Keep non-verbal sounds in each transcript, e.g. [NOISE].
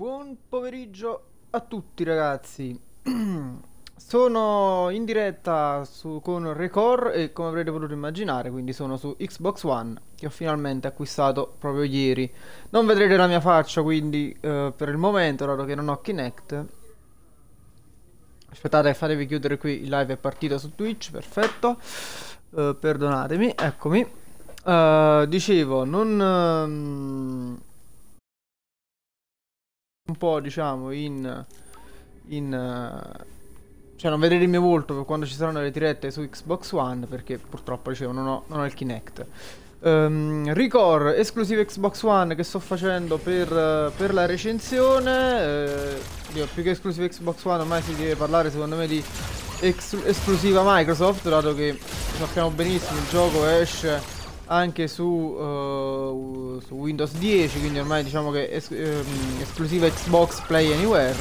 Buon pomeriggio a tutti ragazzi. [CLEARS THROAT] Sono in diretta su, con Record e come avrete potuto immaginare, quindi sono su Xbox One che ho finalmente acquistato proprio ieri. Non vedrete la mia faccia quindi eh, per il momento, dato che non ho Kinect. Aspettate, fatevi chiudere qui, il live è partito su Twitch, perfetto. Uh, perdonatemi, eccomi. Uh, dicevo, non... Uh, un po' diciamo in... in cioè non vedrete il mio volto per quando ci saranno le dirette su Xbox One perché purtroppo dicevo non ho, non ho il Kinect. Um, Record esclusive Xbox One che sto facendo per, per la recensione. Eh, io, più che esclusive Xbox One ormai si deve parlare secondo me di esclusiva Microsoft, dato che sappiamo benissimo il gioco esce anche su, uh, su Windows 10, quindi ormai diciamo che es um, esclusiva Xbox Play Anywhere.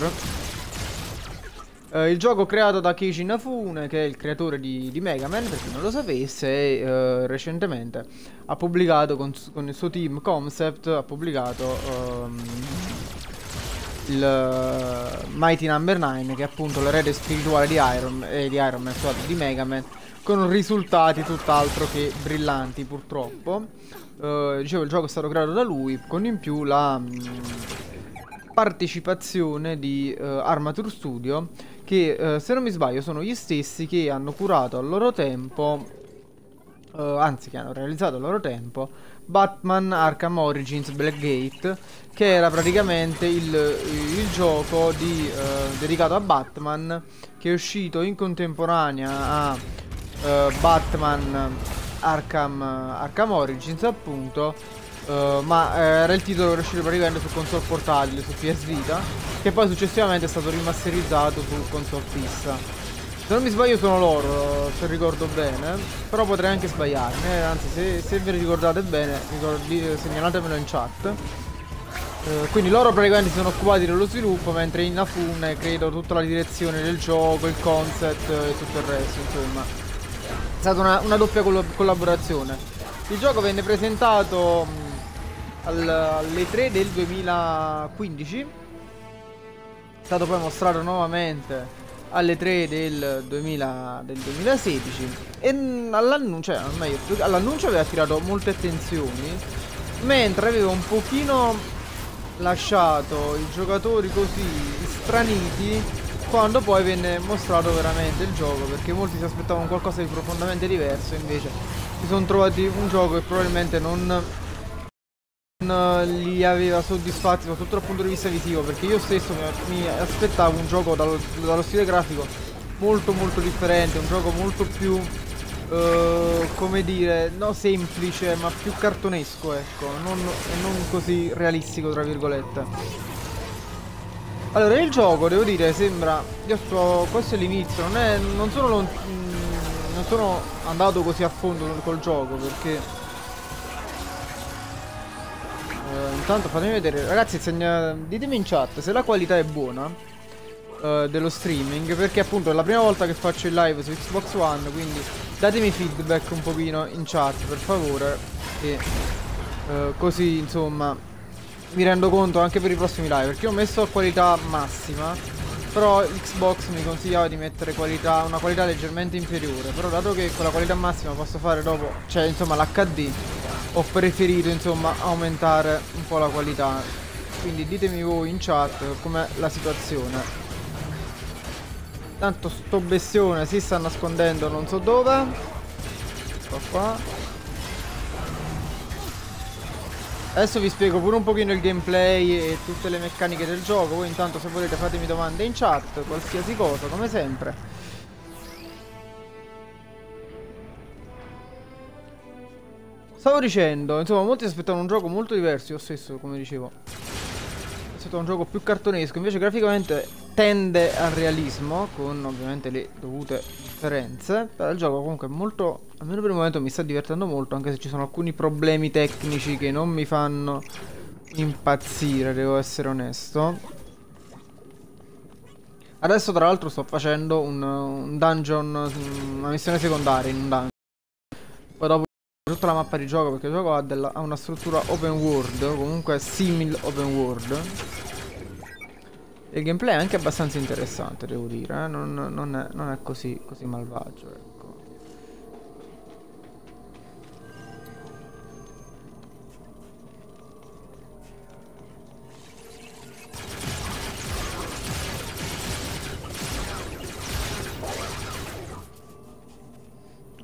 Uh, il gioco creato da Keiji Inafune, che è il creatore di, di Mega Man, per chi non lo sapesse, e uh, recentemente ha pubblicato con, con, il suo team Concept, ha pubblicato um, il uh, Mighty Number no. 9, che è appunto l'erede spirituale di Iron, eh, di Iron Man, scusate, di Mega Man, con risultati tutt'altro che brillanti purtroppo. dicevo, il gioco è stato creato da lui, con in più la... Um, partecipazione di uh, Armature Studio che uh, se non mi sbaglio sono gli stessi che hanno curato al loro tempo uh, anzi che hanno realizzato al loro tempo Batman Arkham Origins Blackgate che era praticamente il, il gioco di, dedicato a Batman che è uscito in contemporanea a Batman Arkham, Arkham Origins appunto Uh, ma eh, era il titolo che uscito praticamente su console portatile, su PS Vita, che poi successivamente è stato rimasterizzato su console fissa. Se non mi sbaglio sono loro, se ricordo bene, però potrei anche sbagliarmi, eh, anzi se, se, vi ricordate bene, ricordi, segnalatemelo in chat. Uh, quindi loro praticamente si sono occupati dello sviluppo, mentre Inafune credo tutta la direzione del gioco, il concept e tutto il resto, insomma. È stata una, una doppia collaborazione. Il gioco venne presentato alle 3 del 2015 è stato poi mostrato nuovamente alle 3 del, 2000, del 2016 e all'annuncio cioè, all'annuncio aveva attirato molte attenzioni mentre aveva un pochino lasciato i giocatori così straniti quando poi venne mostrato veramente il gioco perché molti si aspettavano qualcosa di profondamente diverso invece si sono trovati un gioco che probabilmente non li aveva soddisfatti soprattutto dal punto di vista visivo perché io stesso mi, aspettavo un gioco dallo, dallo, stile grafico molto molto differente un gioco molto più uh, come dire no semplice ma più cartonesco ecco non, non così realistico tra virgolette allora il gioco devo dire sembra io sto questo è l'inizio non, è, non sono non sono andato così a fondo col gioco perché Uh, intanto fatemi vedere, ragazzi, segna... ditemi in chat se la qualità è buona uh, dello streaming, perché appunto è la prima volta che faccio il live su Xbox One, quindi datemi feedback un pochino in chat, per favore, e uh, così, insomma, mi rendo conto anche per i prossimi live, perché ho messo qualità massima, però Xbox mi consigliava di mettere qualità, una qualità leggermente inferiore, però dato che con la qualità massima posso fare dopo, cioè insomma l'HD ho preferito insomma aumentare un po' la qualità. Quindi ditemi voi in chat com'è la situazione. Tanto sto bestione si sta nascondendo non so dove. Ecco qua adesso vi spiego pure un pochino il gameplay e tutte le meccaniche del gioco voi intanto se volete fatemi domande in chat qualsiasi cosa come sempre Stavo dicendo, insomma, molti si aspettavano un gioco molto diverso, io stesso, come dicevo. Aspettavo un gioco più cartonesco, invece graficamente tende al realismo, con ovviamente le dovute differenze. Però il gioco comunque è molto, almeno per il momento mi sta divertendo molto, anche se ci sono alcuni problemi tecnici che non mi fanno impazzire, devo essere onesto. Adesso tra l'altro sto facendo un, un dungeon, una missione secondaria in un dungeon. Poi dopo tutta la mappa di gioco perché il gioco ha, della, ha una struttura open world, comunque simil open world. Il gameplay è anche abbastanza interessante, devo dire, eh? non, non, è, non, è, così, così malvagio. Ecco.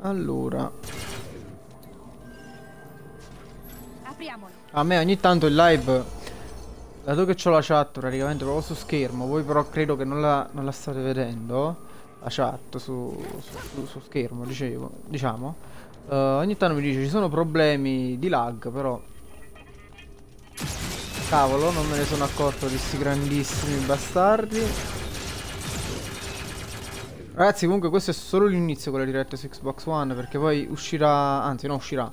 Allora Apriamolo A me ogni tanto il live Dato che ho la chat praticamente proprio su schermo Voi però credo che non la, non la state vedendo La chat su, su, su schermo dicevo, Diciamo uh, Ogni tanto mi dice ci sono problemi di lag però Cavolo non me ne sono accorto di questi grandissimi bastardi. Ragazzi comunque questo è solo l'inizio con la diretta su Xbox One Perché poi uscirà, anzi no uscirà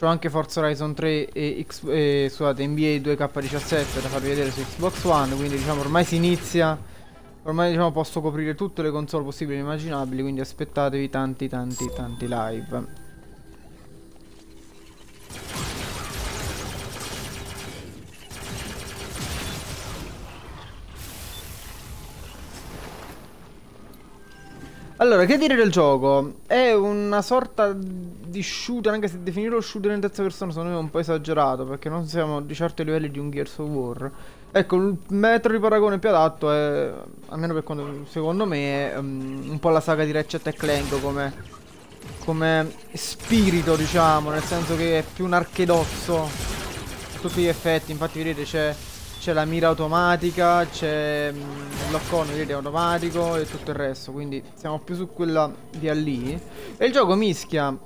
C'ho anche Forza Horizon 3 e, X, e scusate, NBA 2K17 da farvi vedere su Xbox One Quindi diciamo ormai si inizia Ormai diciamo posso coprire tutte le console possibili e immaginabili Quindi aspettatevi tanti tanti tanti live Allora, che dire del gioco? È una sorta di shooter, anche se definirlo shooter in terza persona secondo me è un po' esagerato, perché non siamo di ai livelli di un Gears of War. Ecco, il metro di paragone più adatto è, almeno per quanto secondo me, è um, un po' la saga di Ratchet Clank come, come spirito, diciamo, nel senso che è più un archedozzo a tutti gli effetti, infatti vedete c'è c'è la mira automatica, c'è mm, il lock on, vedete, automatico e tutto il resto. Quindi siamo più su quella via lì. E il gioco mischia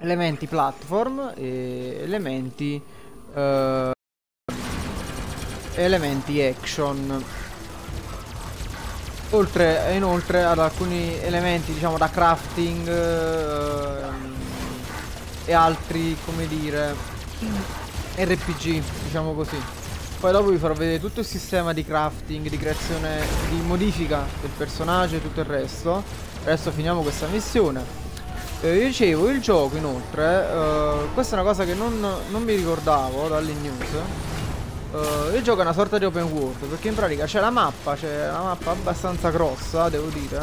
elementi platform e elementi... Uh, elementi action. Oltre, inoltre ad alcuni elementi, diciamo, da crafting uh, e altri, come dire, RPG, diciamo così. Poi dopo vi farò vedere tutto il sistema di crafting, di creazione, di modifica del personaggio e tutto il resto. Adesso finiamo questa missione. Eh, dicevo, il gioco inoltre, eh, questa è una cosa che non, non mi ricordavo dalle news. Uh, il gioco è una sorta di open world perché in pratica c'è la mappa, c'è una mappa abbastanza grossa, devo dire.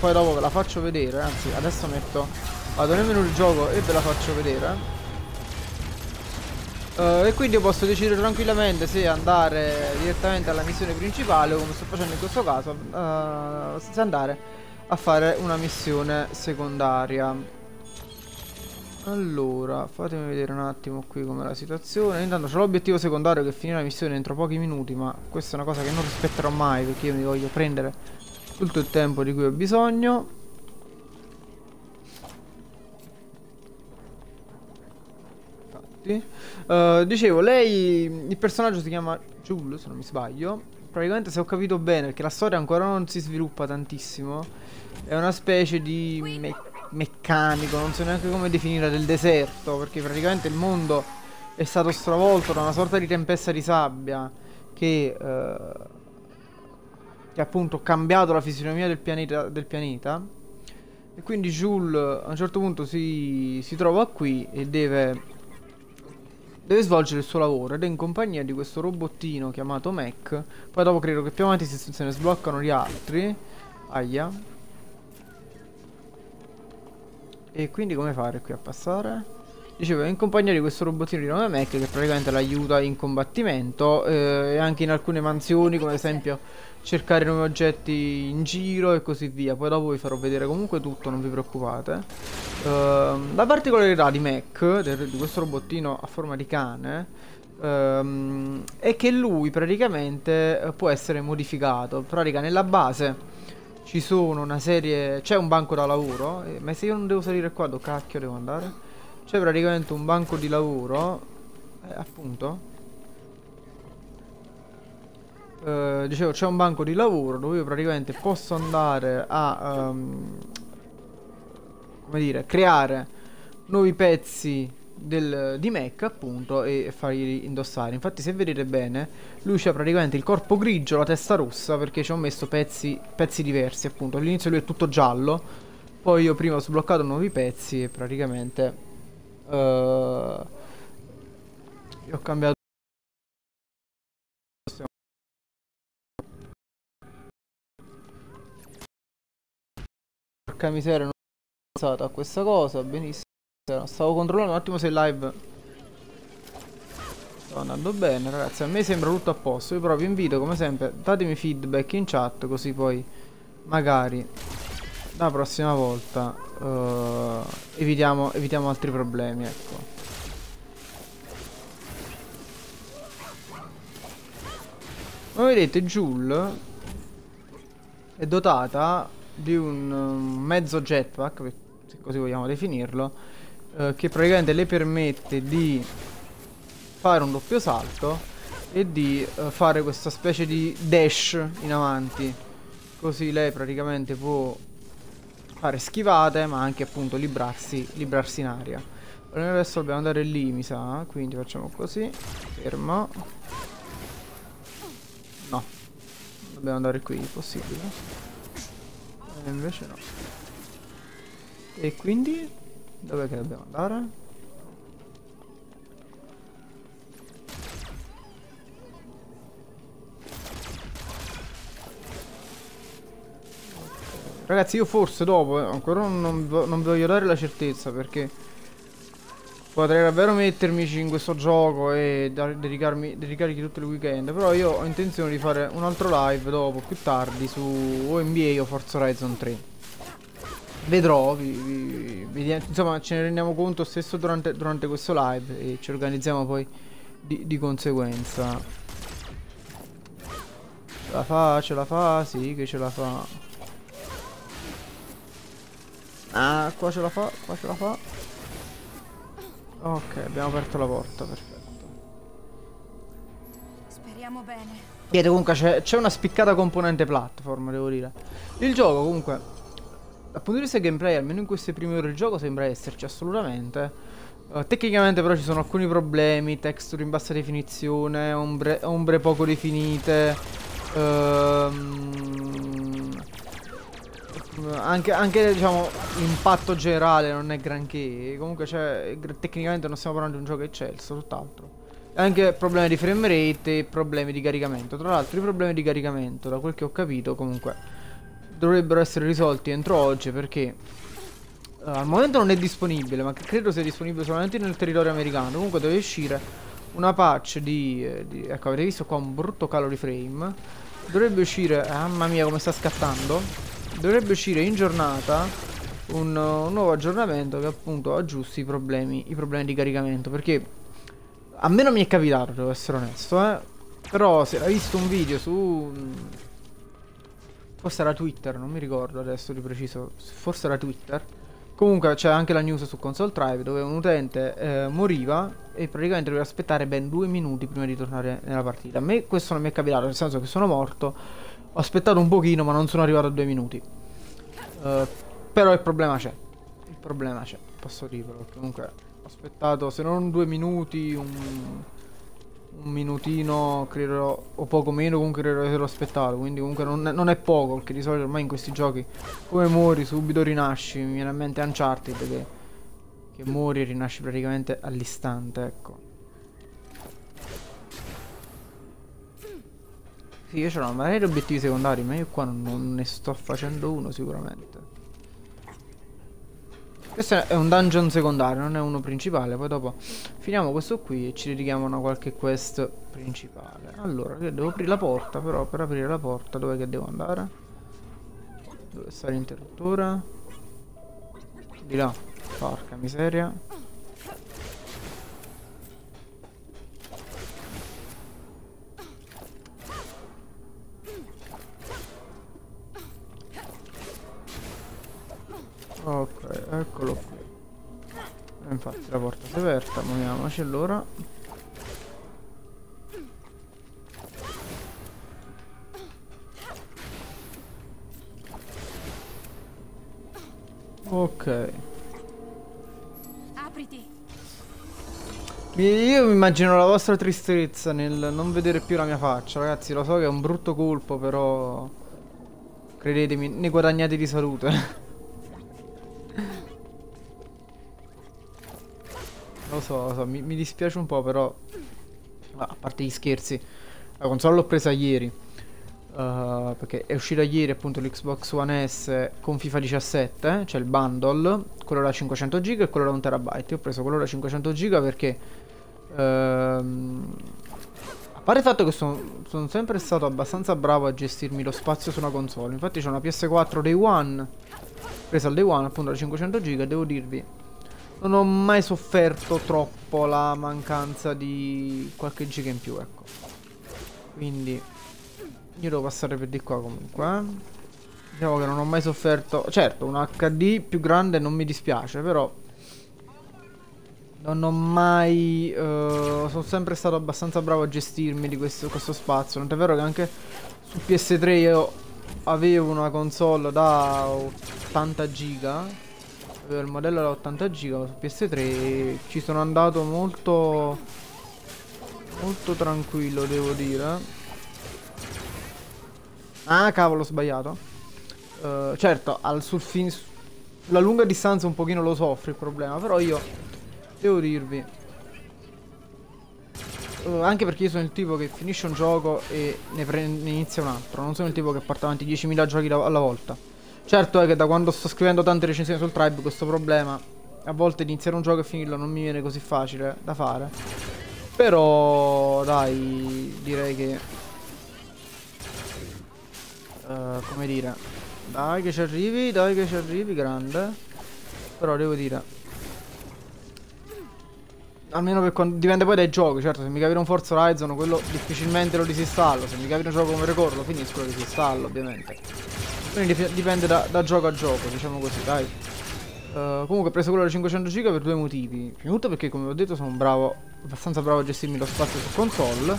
Poi dopo ve la faccio vedere, anzi adesso metto, vado nel menu del gioco e ve la faccio vedere. Uh, e quindi io posso decidere tranquillamente se andare direttamente alla missione principale come sto facendo in questo caso uh, se andare a fare una missione secondaria. Allora fatemi vedere un attimo qui com'è la situazione. Intanto c'è l'obiettivo secondario che finire la missione entro pochi minuti ma questa è una cosa che non rispetterò mai perché io mi voglio prendere tutto il tempo di cui ho bisogno tutti. Uh, dicevo, lei, il personaggio si chiama Jules, se non mi sbaglio. Praticamente, se ho capito bene, perché la storia ancora non si sviluppa tantissimo, è una specie di me meccanico, non so neanche come definire, del deserto, perché praticamente il mondo è stato stravolto da una sorta di tempesta di sabbia che, uh, che ha appunto cambiato la fisionomia del pianeta, del pianeta. E quindi Jules a un certo punto si, si trova qui e deve deve svolgere il suo lavoro ed è in compagnia di questo robottino chiamato Mac. Poi dopo credo che più avanti si, se ne sbloccano gli altri. Aia. E quindi come fare qui a passare? Dicevo, è in compagnia di questo robottino di nome Mac che praticamente l'aiuta in combattimento eh, e anche in alcune mansioni, come ad esempio cercare nuovi oggetti in giro e così via. Poi dopo vi farò vedere comunque tutto, non vi preoccupate. Uh, la particolarità di Mac, di questo robottino a forma di cane, uh, è che lui praticamente eh, può essere modificato. In pratica nella base ci sono una serie... c'è un banco da lavoro, eh, ma se io non devo salire qua, dove cacchio devo andare? C'è praticamente un banco di lavoro, eh, appunto eh, dicevo c'è un banco di lavoro dove io praticamente posso andare a um, come dire creare nuovi pezzi del, di Mac appunto e farli indossare. Infatti se vedete bene lui c'ha praticamente il corpo grigio la testa rossa perché ci ho messo pezzi, pezzi diversi appunto. All'inizio lui è tutto giallo poi io prima ho sbloccato nuovi pezzi e praticamente uh, ho cambiato Porca miseria, non ho pensato a questa cosa, benissimo. Stavo controllando un attimo se live sta andando bene, ragazzi. A me sembra tutto a posto. Io però vi invito, come sempre, datemi feedback in chat, così poi magari la prossima volta uh, evitiamo, evitiamo altri problemi, ecco. Come vedete Joule è dotata di un mezzo jetpack, se così vogliamo definirlo, eh, che praticamente le permette di fare un doppio salto e di eh, fare questa specie di dash in avanti. Così lei praticamente può fare schivate ma anche appunto librarsi, librarsi in aria. Noi adesso dobbiamo andare lì mi sa, quindi facciamo così, fermo. No, dobbiamo andare qui, possibile. E invece no. E quindi dov'è che dobbiamo andare? Ragazzi io forse dopo eh, ancora non, non, non voglio dare la certezza perché Potrei davvero mettermici in questo gioco e dedicarmi, dedicargli tutto il weekend Però io ho intenzione di fare un altro live dopo, più tardi, su o NBA o Forza Horizon 3 Vedrò, vi, vi, vi, insomma ce ne rendiamo conto stesso durante, durante questo live E ci organizziamo poi di, di conseguenza. Ce la fa, ce la fa, sì che ce la fa. Ah, qua ce la fa, qua ce la fa Ok, abbiamo aperto la porta, perfetto. Speriamo bene. Vedete comunque c'è una spiccata componente platform, devo dire. Il gioco comunque, dal punto di vista gameplay, almeno in queste prime ore del gioco sembra esserci assolutamente. Uh, tecnicamente però ci sono alcuni problemi, texture in bassa definizione, ombre, ombre poco definite. Uh, anche, anche diciamo l'impatto generale non è granché. Comunque cioè, tecnicamente non stiamo parlando di un gioco eccelso, tutt'altro. Anche problemi di frame rate e problemi di caricamento. Tra l'altro i problemi di caricamento, da quel che ho capito, comunque dovrebbero essere risolti entro oggi perché uh, al momento non è disponibile, ma credo sia disponibile solamente nel territorio americano. Comunque deve uscire una patch di, eh, di ecco, avete visto qua un brutto calo di frame. Dovrebbe uscire, eh, mamma mia come sta scattando dovrebbe uscire in giornata un, un, nuovo aggiornamento che appunto aggiusti i problemi, i problemi di caricamento perché a me non mi è capitato devo essere onesto eh. Però se hai visto un video su forse era Twitter non mi ricordo adesso di preciso forse era Twitter. Comunque c'è anche la news su Console Drive dove un utente eh, moriva e praticamente doveva aspettare ben due minuti prima di tornare nella partita. A me questo non mi è capitato nel senso che sono morto ho aspettato un pochino ma non sono arrivato a due minuti. Uh, però il problema c'è. Il problema c'è, posso dirlo. Comunque ho aspettato se non due minuti, un, un minutino, credo, o poco meno, comunque credo che l'ho aspettato. Quindi comunque non è, non è, poco, perché di solito ormai in questi giochi come muori subito rinasci. Mi viene a mente Uncharted che, che muori e rinasci praticamente all'istante, ecco. Sì, io ce l'ho magari obiettivi secondari, ma io qua non, non ne sto facendo uno sicuramente. Questo è un dungeon secondario, non è uno principale. Poi dopo finiamo questo qui e ci dedichiamo a una qualche quest principale. Allora, io devo aprire la porta, però per aprire la porta dove che devo andare? Dove sta l'interruttore? Di là. Porca miseria. Ok, eccolo qui. E infatti la porta si è aperta, muoviamoci allora. Ok. Apriti. Io mi immagino la vostra tristezza nel non vedere più la mia faccia, ragazzi. Lo so che è un brutto colpo, però... Credetemi, ne guadagnate di salute. Lo so, lo so, mi, mi dispiace un po' però... A parte gli scherzi, la console l'ho presa ieri. Uh, perché è uscita ieri appunto l'Xbox One S con FIFA 17, c'è cioè il bundle, quello da 500 GB e quello da 1 TB. Io ho preso quello da 500 GB perché uh, a parte il fatto che sono, sono sempre stato abbastanza bravo a gestirmi lo spazio su una console. Infatti c'è una PS4 Day One, presa al Day One appunto da 500 GB e devo dirvi non ho mai sofferto troppo la mancanza di qualche giga in più, ecco. Quindi io devo passare per di qua comunque eh. Diciamo che non ho mai sofferto Certo un HD più grande non mi dispiace Però Non ho mai uh, Sono sempre stato abbastanza bravo a gestirmi di questo, questo spazio Non è vero che anche su PS3 io Avevo una console da 80 giga Il modello da 80 giga Su PS3 ci sono andato molto Molto tranquillo devo dire Ah, cavolo, ho sbagliato. Uh, certo, al surfing... La lunga distanza un pochino lo soffre il problema, però io... Devo dirvi... Uh, anche perché io sono il tipo che finisce un gioco e ne, ne inizia un altro. Non sono il tipo che porta avanti 10.000 giochi alla volta. Certo è che da quando sto scrivendo tante recensioni sul Tribe questo problema a volte iniziare un gioco e finirlo non mi viene così facile da fare. Però dai, direi che uh, come dire Dai che ci arrivi, dai che ci arrivi, grande Però devo dire Almeno per quando dipende poi dai giochi, certo se mi capire un Forza Horizon quello difficilmente lo disinstallo Se mi capire un gioco come Record lo finisco lo disinstallo ovviamente Quindi dipende da, da, gioco a gioco, diciamo così, dai uh, Comunque ho preso quello da 500 giga per due motivi Prima tutto perché come ho detto sono bravo, abbastanza bravo a gestirmi lo spazio su console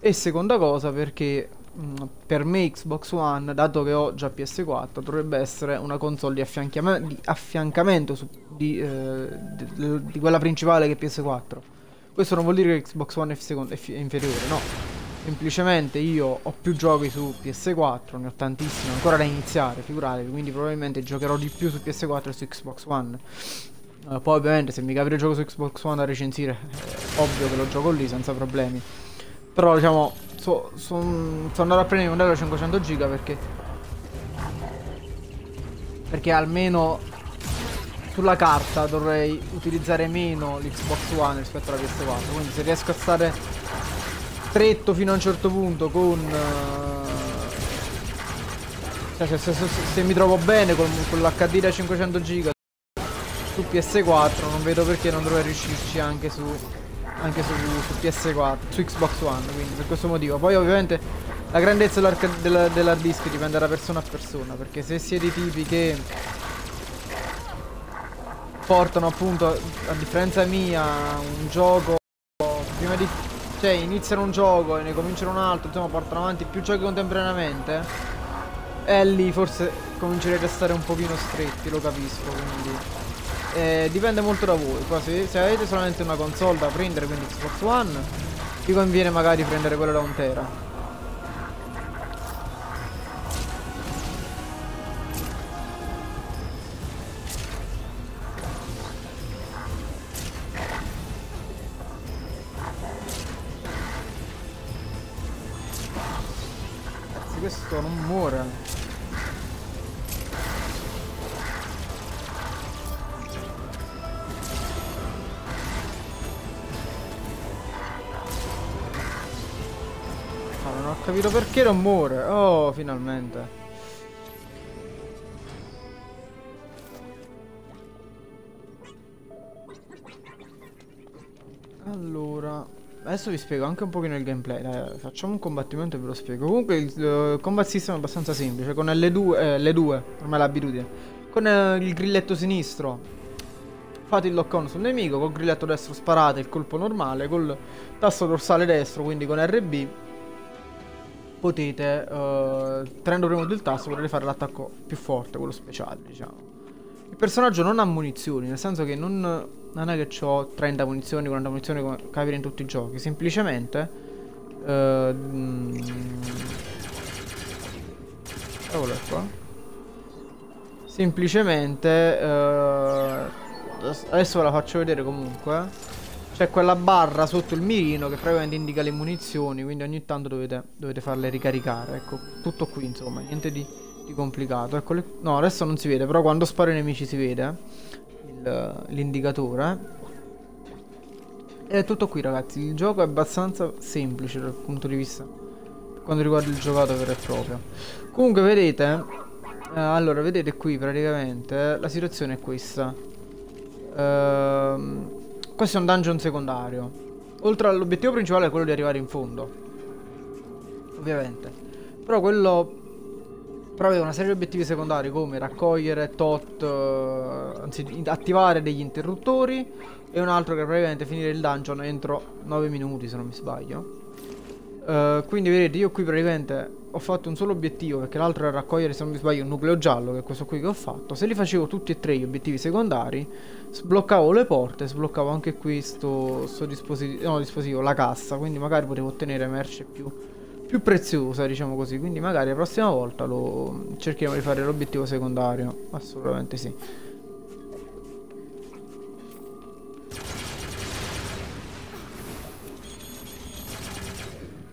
E seconda cosa perché Mm, per me Xbox One, dato che ho già PS4, dovrebbe essere una console di, affiancam di affiancamento su, di, eh, di, di, quella principale che è PS4. Questo non vuol dire che Xbox One è, è inferiore, no. Semplicemente io ho più giochi su PS4, ne ho tantissimi ancora da iniziare, figuratevi, quindi probabilmente giocherò di più su PS4 e su Xbox One. Uh, poi ovviamente se mi capire il gioco su Xbox One da recensire, è ovvio che lo gioco lì senza problemi. Però diciamo So, son, sono andato a prendere il modello 500 giga perché Perché almeno Sulla carta dovrei utilizzare meno l'Xbox One rispetto alla PS4 Quindi se riesco a stare Stretto fino a un certo punto con uh, se, se, se, se, mi trovo bene con, con l'HD da 500 giga Su PS4 non vedo perché non dovrei riuscirci anche su anche su, su, PS4, su Xbox One, quindi per questo motivo. Poi ovviamente la grandezza dell'hard dell disk dipende da persona a persona, perché se siete i tipi che portano appunto, a differenza mia, un gioco prima di... cioè iniziano un gioco e ne cominciano un altro, insomma portano avanti più giochi contemporaneamente, e lì forse comincerete a stare un pochino stretti, lo capisco, quindi eh, dipende molto da voi. Qua se, se, avete solamente una console da prendere, quindi Xbox One, vi conviene magari prendere quello da un tera. Questo non muore capito perché non muore. Oh, finalmente. Adesso vi spiego anche un pochino il gameplay. Dai, facciamo un combattimento e ve lo spiego. Comunque il uh, combat system è abbastanza semplice. Con L2, eh, L2 ormai l'abitudine. Con uh, il grilletto sinistro fate il lock on sul nemico, col grilletto destro sparate il colpo normale, col tasto dorsale destro, quindi con RB potete, uh, tenendo premuto il tasto, potete fare l'attacco più forte, quello speciale, diciamo. Il personaggio non ha munizioni, nel senso che non, non è che ho 30 munizioni, 40 munizioni come capire in tutti i giochi, semplicemente... Uh, mm, qua. Semplicemente... Uh, adesso ve la faccio vedere comunque. c'è quella barra sotto il mirino che praticamente indica le munizioni, quindi ogni tanto dovete, dovete farle ricaricare. Ecco, tutto qui insomma, niente di, di complicato. Ecco, le... no, adesso non si vede, però quando sparo i nemici si vede l'indicatore. E è tutto qui ragazzi, il gioco è abbastanza semplice dal punto di vista quando riguarda il giocato vero e proprio. Comunque vedete, eh, allora vedete qui praticamente la situazione è questa. Ehm, questo è un dungeon secondario. Oltre all'obiettivo principale è quello di arrivare in fondo. Ovviamente. Però quello prevede una serie di obiettivi secondari come raccogliere tot, eh, anzi attivare degli interruttori e un altro che praticamente finire il dungeon entro 9 minuti se non mi sbaglio. Uh, quindi vedete io qui praticamente ho fatto un solo obiettivo perché l'altro era raccogliere se non mi sbaglio un nucleo giallo che è questo qui che ho fatto. Se li facevo tutti e tre gli obiettivi secondari sbloccavo le porte, sbloccavo anche qui sto, sto dispositivo, no, dispositivo, la cassa, quindi magari potevo ottenere merce più, più preziosa diciamo così. Quindi magari la prossima volta lo cercheremo di fare l'obiettivo secondario, assolutamente sì.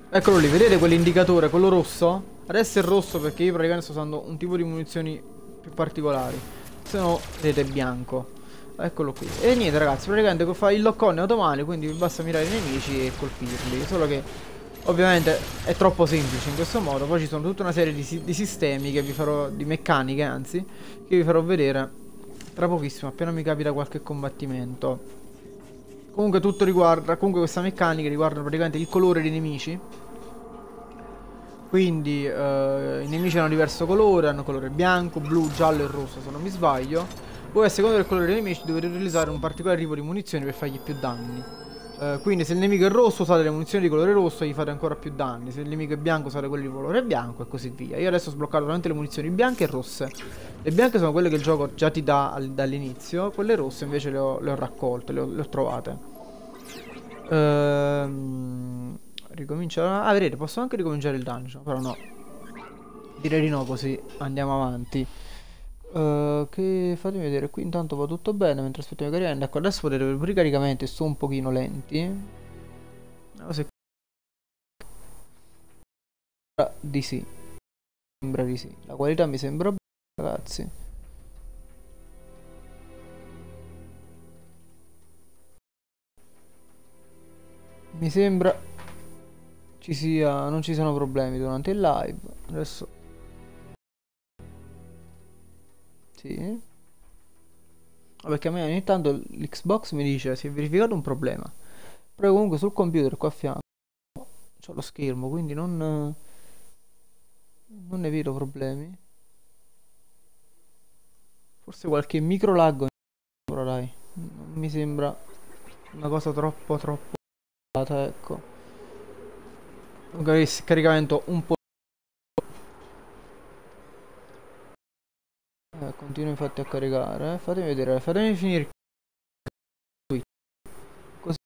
Eccolo lì, vedete quell'indicatore, quello rosso? Adesso è rosso perché io praticamente sto usando un tipo di munizioni più particolari. Se no, vedete, bianco. Eccolo qui. E niente ragazzi, praticamente fa il lock on automatico, quindi basta mirare i nemici e colpirli. Solo che ovviamente è troppo semplice in questo modo. Poi ci sono tutta una serie di, di sistemi che vi farò, di meccaniche anzi, che vi farò vedere tra pochissimo, appena mi capita qualche combattimento. Comunque tutto riguarda, comunque questa meccanica riguarda praticamente il colore dei nemici quindi eh, i nemici hanno diverso colore, hanno colore bianco, blu, giallo e rosso se non mi sbaglio. Voi a seconda del colore dei nemici dovete utilizzare un particolare tipo di munizioni per fargli più danni. Uh, quindi se il nemico è rosso usate le munizioni di colore rosso e gli fate ancora più danni. Se il nemico è bianco usate quelle di colore bianco e così via. Io adesso ho sbloccato solamente le munizioni bianche e rosse. Le bianche sono quelle che il gioco già ti dà dall'inizio. Quelle rosse invece le ho, le ho raccolte, le ho, le ho trovate. Ehm... Ricominciare. Ah, vedete, posso anche ricominciare il dungeon. Però no. Direi di no, così andiamo avanti. Uh, che fatemi vedere qui intanto va tutto bene mentre aspettiamo i caricamenti ecco adesso per i caricamenti sono un pochino lenti. Se... di sì. Sembra di sì. La qualità mi sembra buona ragazzi. Mi sembra ci sia, non ci siano problemi durante il live. Adesso... Sì. Perché a me ogni tanto l'Xbox mi dice si è verificato un problema. Però comunque sul computer qua a fianco c'ho lo schermo, quindi non, non ne vedo problemi. Forse qualche micro lag, però dai, non mi sembra una cosa troppo troppo ecco caricamento un po' eh, continua infatti a caricare fatemi vedere fatemi finire qui. Così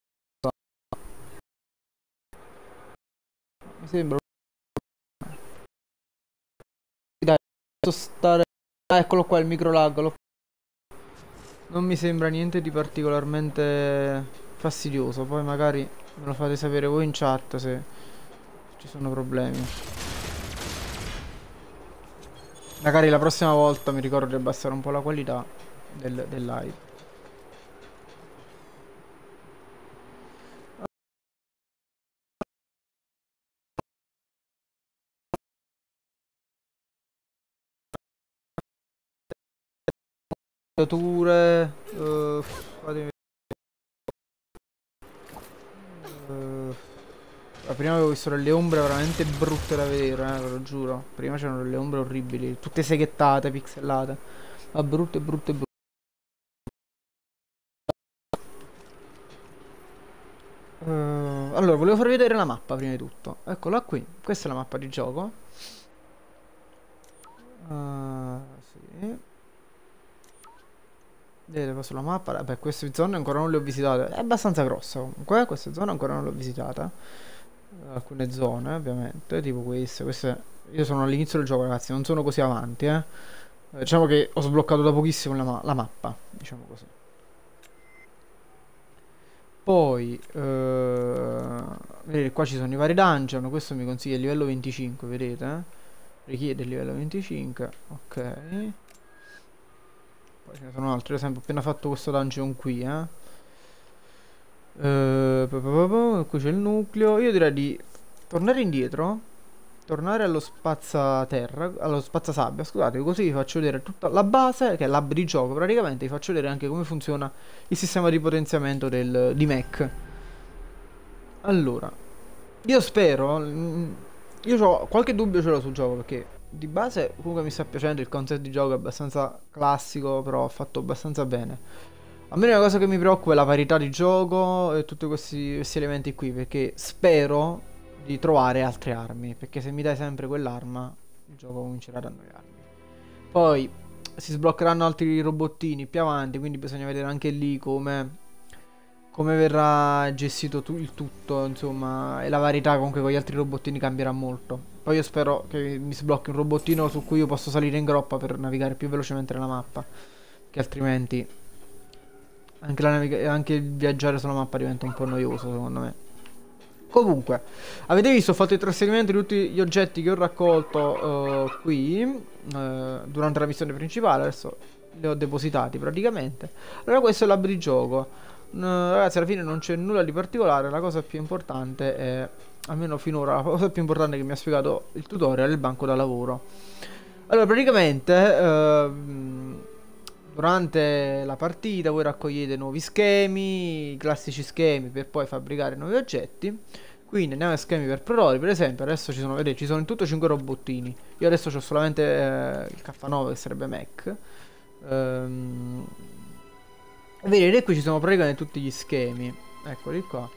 mi sembra dai stare ah, eccolo qua il micro lag non mi sembra niente di particolarmente fastidioso poi magari me lo fate sapere voi in chat se ci sono problemi. Magari la prossima volta mi ricordo di abbassare un po' la qualità del, del live. Uh, fatemi prima avevo visto delle ombre veramente brutte da vedere, eh, ve lo giuro. Prima c'erano delle ombre orribili, tutte seghettate, pixellate. Ma brutte, brutte, brutte. Uh, allora, volevo farvi vedere la mappa prima di tutto. Eccola qui. Questa è la mappa di gioco. Uh, sì. Vedete sulla mappa. Vabbè, queste zone ancora non le ho visitate. È abbastanza grossa comunque. Queste zone ancora non le ho visitate alcune zone ovviamente tipo queste queste io sono all'inizio del gioco ragazzi non sono così avanti eh. diciamo che ho sbloccato da pochissimo la, ma la mappa diciamo così Poi, eh, vedete, qua ci sono i vari dungeon. Questo mi consiglia il livello 25, vedete? Eh? Richiede il livello 25. Ok. Poi ce ne sono altri. Ad esempio, ho appena fatto questo dungeon qui, eh. Uh, qui c'è il nucleo. Io direi di tornare indietro tornare allo spazzaterra, allo spazzasabbia, scusate, così vi faccio vedere tutta la base, che è l'hub di gioco, praticamente vi faccio vedere anche come funziona il sistema di potenziamento del, di Mac. Allora, io spero, mm, io ho qualche dubbio ce l'ho sul gioco, perché di base comunque mi sta piacendo, il concept di gioco è abbastanza classico, però fatto abbastanza bene. A me una cosa che mi preoccupa è la varietà di gioco e tutti questi, questi elementi qui, perché spero di trovare altre armi, perché se mi dai sempre quell'arma, il gioco comincerà ad annoiarmi. Poi si sbloccheranno altri robottini più avanti, quindi bisogna vedere anche lì come, come verrà gestito tu, il tutto, insomma, e la varietà comunque con gli altri robottini cambierà molto. Poi io spero che mi sblocchi un robottino su cui io posso salire in groppa per navigare più velocemente nella mappa, che altrimenti anche, anche il viaggiare sulla mappa diventa un po' noioso secondo me. Comunque, avete visto, ho fatto il trasferimento di tutti gli oggetti che ho raccolto uh, qui uh, durante la missione principale. Adesso li ho depositati praticamente. Allora questo è l'hub di gioco. Uh, ragazzi, alla fine non c'è nulla di particolare. La cosa più importante è, almeno finora, la cosa più importante che mi ha spiegato il tutorial è il banco da lavoro. Allora, praticamente durante la partita voi raccogliete nuovi schemi, i classici schemi per poi fabbricare nuovi oggetti. Quindi andiamo a schemi per prototipi, per esempio adesso ci sono, vedete, ci sono in tutto 5 robottini. Io adesso ho solamente eh, il K9 che sarebbe Mac. Ehm, vedete qui ci sono praticamente tutti gli schemi. Eccoli qua.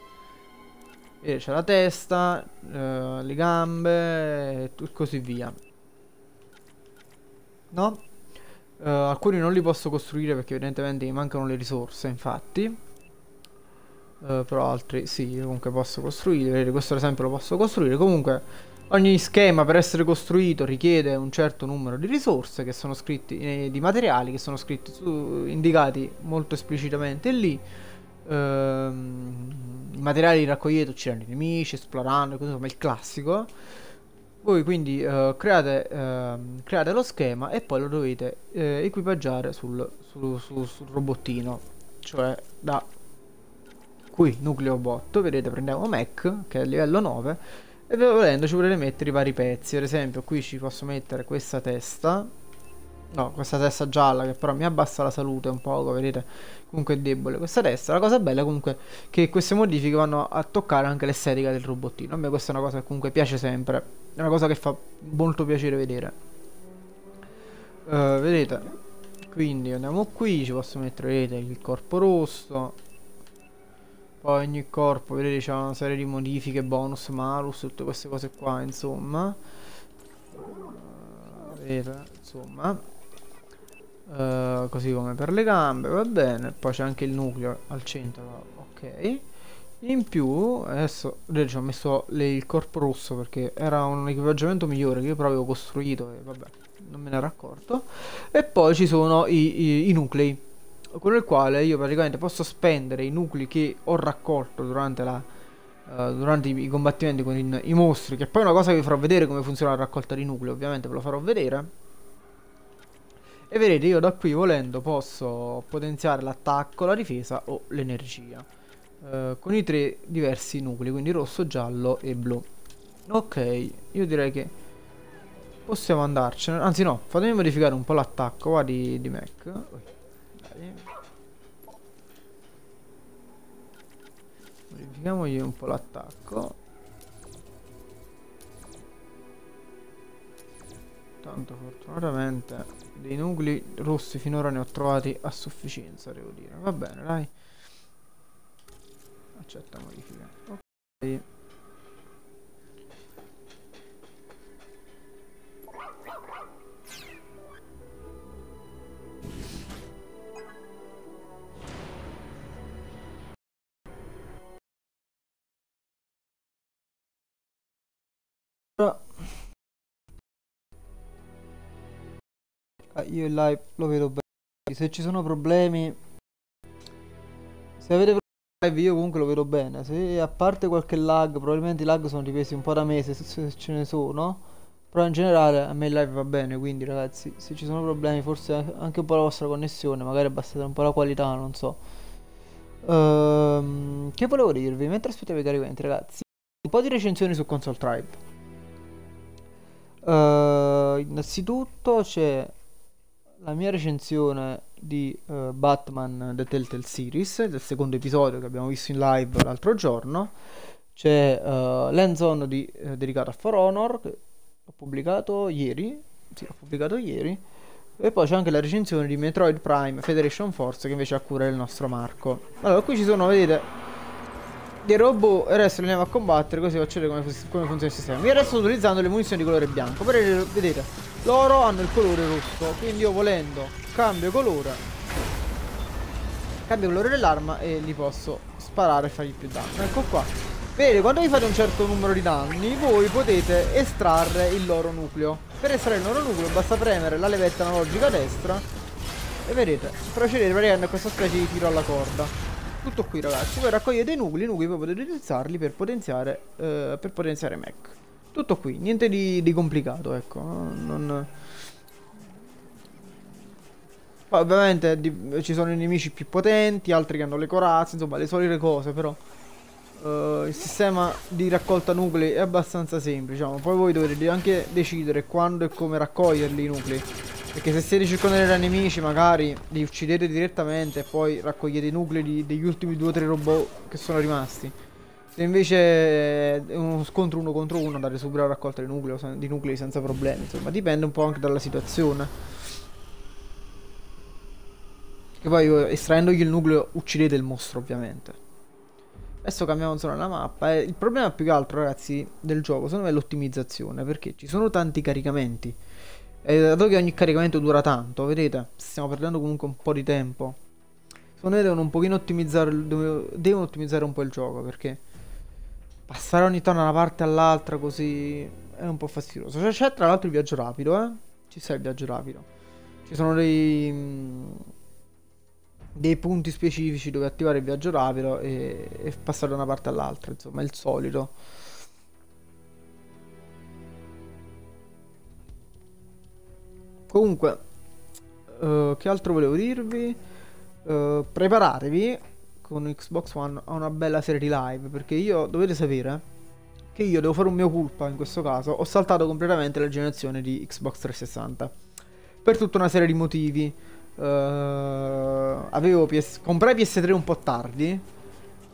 Vedete c'è la testa, eh, le gambe e così via. No? Uh, alcuni non li posso costruire perché evidentemente mi mancano le risorse, infatti. Uh, però altri sì, comunque posso costruire. Questo ad esempio lo posso costruire. Comunque ogni schema per essere costruito richiede un certo numero di risorse che sono scritti, eh, di materiali che sono scritti su, indicati molto esplicitamente lì. Uh, I materiali raccoglieti uccidono i nemici, esplorando, insomma il classico. Voi quindi uh, create, uh, create, lo schema e poi lo dovete uh, equipaggiare sul, sul, sul, sul, robottino, cioè da qui nucleo bot, vedete prendiamo Mac che è livello 9 e volendo ci potete mettere i vari pezzi, ad esempio qui ci posso mettere questa testa No, questa testa gialla che però mi abbassa la salute un poco, vedete? Comunque è debole questa testa. La cosa bella comunque è che queste modifiche vanno a toccare anche l'estetica del robottino. A me questa è una cosa che comunque piace sempre. È una cosa che fa molto piacere vedere. Uh, vedete? Quindi andiamo qui, ci posso mettere, vedete, il corpo rosso. Poi ogni corpo, vedete, c'è una serie di modifiche, bonus, malus, tutte queste cose qua, insomma. Uh, vedete, insomma. Uh, così come per le gambe, va bene. Poi c'è anche il nucleo al centro, ok. In più, adesso ho messo le, il corpo rosso perché era un equipaggiamento migliore che io però avevo costruito e vabbè, non me ne ero accorto. E poi ci sono i, i, i nuclei, con il quale io praticamente posso spendere i nuclei che ho raccolto durante la, Uh, durante i, i, combattimenti con in, i mostri, che poi è una cosa che vi farò vedere come funziona la raccolta di nuclei, ovviamente ve lo farò vedere. E vedete io da qui volendo posso potenziare l'attacco, la difesa o l'energia. Uh, con i tre diversi nuclei, quindi rosso, giallo e blu. Ok, io direi che possiamo andarcene. Anzi no, fatemi modificare un po' l'attacco qua di, di Mac. Dai. Modifichiamogli un po' l'attacco. Tanto fortunatamente dei nuclei rossi finora ne ho trovati a sufficienza, devo dire. Va bene, dai. Accetta modifica. Ok. Io il live lo vedo bene. Se ci sono problemi, se avete problemi live io comunque lo vedo bene. Se a parte qualche lag, probabilmente i lag sono dipesi un po' da me, se, ce ne sono. Però in generale a me il live va bene, quindi ragazzi, se ci sono problemi, forse anche un po' la vostra connessione, magari abbassate un po' la qualità, non so. Ehm, che volevo dirvi? Mentre aspettate i caricamenti, ragazzi, un po' di recensioni su Console Tribe. Uh, innanzitutto c'è la mia recensione di uh, Batman The Telltale Series, del secondo episodio che abbiamo visto in live l'altro giorno. C'è uh, l'hands-on di, uh, dedicato a For Honor, che ho pubblicato ieri. Sì, ho pubblicato ieri. E poi c'è anche la recensione di Metroid Prime Federation Force, che invece ha cura del nostro Marco. Allora, qui ci sono, vedete, dei robot e adesso li andiamo a combattere così faccio vedere come, come, funziona il sistema. Io adesso sto utilizzando le munizioni di colore bianco, però vedete, loro hanno il colore rosso, quindi io volendo cambio colore, cambio colore dell'arma e li posso sparare e fargli più danno. Ecco qua. Vedete, quando vi fate un certo numero di danni, voi potete estrarre il loro nucleo. Per estrarre il loro nucleo basta premere la levetta analogica a destra e vedete, procedete praticamente a questa specie di tiro alla corda. Tutto qui ragazzi, voi raccogliete i nuclei, i nuclei poi potete utilizzarli per potenziare, eh, per potenziare Mac. Tutto qui, niente di, di complicato, ecco. Non... Poi ovviamente di, ci sono i nemici più potenti, altri che hanno le corazze, insomma le solite cose, però uh, il sistema di raccolta nuclei è abbastanza semplice, diciamo. poi voi dovete anche decidere quando e come raccoglierli i nuclei. Perché se siete circondati da nemici magari li uccidete direttamente e poi raccogliete i nuclei di, degli ultimi due o tre robot che sono rimasti. Se invece è uno scontro uno contro uno andate subito a raccolta di, nucleo, di nuclei senza problemi. Insomma, dipende un po' anche dalla situazione. Che poi estraendogli il nucleo uccidete il mostro ovviamente. Adesso cambiamo zona la mappa. Eh, il problema più che altro ragazzi del gioco secondo me è l'ottimizzazione. Perché ci sono tanti caricamenti. E dato che ogni caricamento dura tanto, vedete, stiamo perdendo comunque un po' di tempo. Secondo me devono un pochino ottimizzare, devono ottimizzare un po' il gioco, perché passare ogni tanto da una parte all'altra così è un po' fastidioso. C'è tra l'altro il viaggio rapido, eh? Ci sta il viaggio rapido. Ci sono dei dei punti specifici dove attivare il viaggio rapido e, e passare da una parte all'altra, insomma, è il solito. Comunque, uh, che altro volevo dirvi? Uh, preparatevi con Xbox One a una bella serie di live, perché io, dovete sapere, che io devo fare un mio colpa in questo caso, ho saltato completamente la generazione di Xbox 360. Per tutta una serie di motivi. Uh, avevo PS... comprai PS3 un po' tardi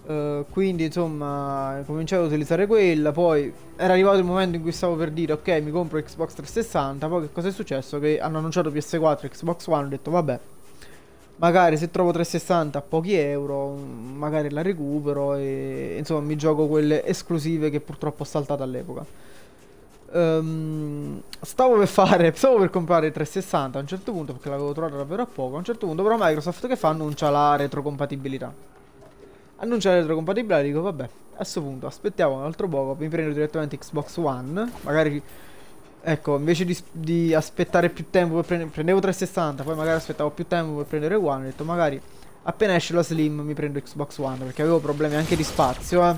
Uh, quindi insomma ho cominciato ad utilizzare quella Poi era arrivato il momento in cui stavo per dire Ok mi compro Xbox 360 Poi che cosa è successo? Che hanno annunciato PS4 e Xbox One Ho detto vabbè Magari se trovo 360 a pochi euro Magari la recupero E insomma mi gioco quelle esclusive Che purtroppo ho saltato all'epoca um, Stavo per fare Stavo per comprare 360 a un certo punto Perché l'avevo trovato davvero a poco. A un certo punto però Microsoft che fa? Annuncia la retrocompatibilità Annuncia la retrocompatibilità dico vabbè, a questo punto aspettiamo un altro poco, mi prendo direttamente Xbox One, magari ecco, invece di, di aspettare più tempo per prendere, prendevo 360, poi magari aspettavo più tempo per prendere One, ho detto magari appena esce la Slim mi prendo Xbox One perché avevo problemi anche di spazio, eh.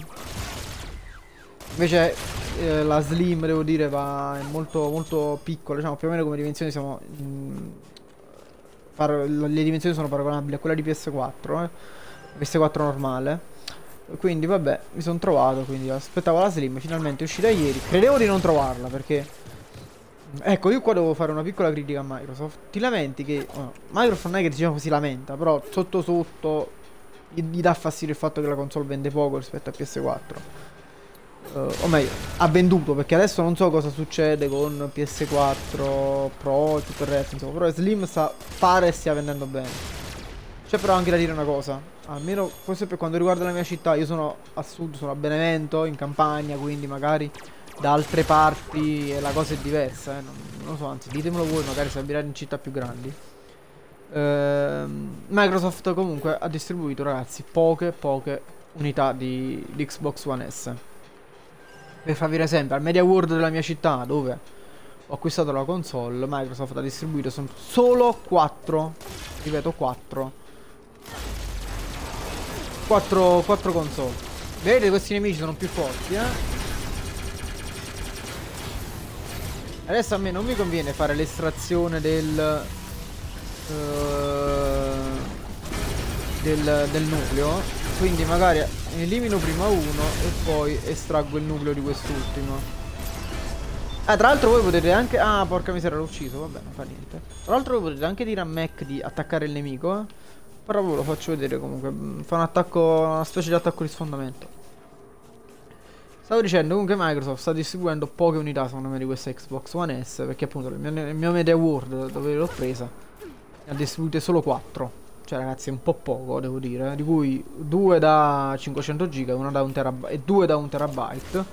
Invece eh, la Slim devo dire va è molto molto piccola, diciamo più o meno come dimensioni siamo mh, mm, le dimensioni sono paragonabili a quella di PS4, eh. PS4 normale. Quindi vabbè, mi sono trovato, quindi aspettavo la Slim, finalmente è uscita ieri. Credevo di non trovarla perché... Ecco, io qua devo fare una piccola critica a Microsoft. Ti lamenti che... Oh, Microsoft non è che diciamo si lamenta, però sotto sotto gli, gli, dà fastidio il fatto che la console vende poco rispetto a PS4. Uh, eh, o meglio, ha venduto perché adesso non so cosa succede con PS4 Pro e tutto il resto, insomma, però Slim sta, pare stia vendendo bene. C'è però anche da dire una cosa Almeno forse per quanto riguarda la mia città Io sono a sud, sono a Benevento In campagna, quindi magari Da altre parti la cosa è diversa eh. non, non, lo so, anzi ditemelo voi Magari se abbiate in città più grandi ehm, Microsoft comunque ha distribuito ragazzi Poche, poche unità di, di Xbox One S Per farvi un esempio Al Media World della mia città Dove ho acquistato la console Microsoft ha distribuito solo 4 Ripeto 4 quattro, quattro console. Vedete questi nemici sono più forti, eh? Adesso a me non mi conviene fare l'estrazione del, uh, del, del nucleo. Quindi magari elimino prima uno e poi estraggo il nucleo di quest'ultimo. Ah, tra l'altro voi potete anche... Ah, porca miseria, l'ho ucciso, vabbè, non fa niente. Tra l'altro voi potete anche dire a Mac di attaccare il nemico, eh. Però ve lo faccio vedere comunque. Mm, fa un attacco, una specie di attacco di sfondamento. Stavo dicendo, comunque Microsoft sta distribuendo poche unità, secondo me, di questa Xbox One S, perché appunto il mio, il mio Media World, dove l'ho presa, ne ha distribuite solo 4. Cioè, ragazzi, è un po' poco, devo dire. Di cui 2 da 500 giga, una da 1 terabyte e 2 da 1 terabyte.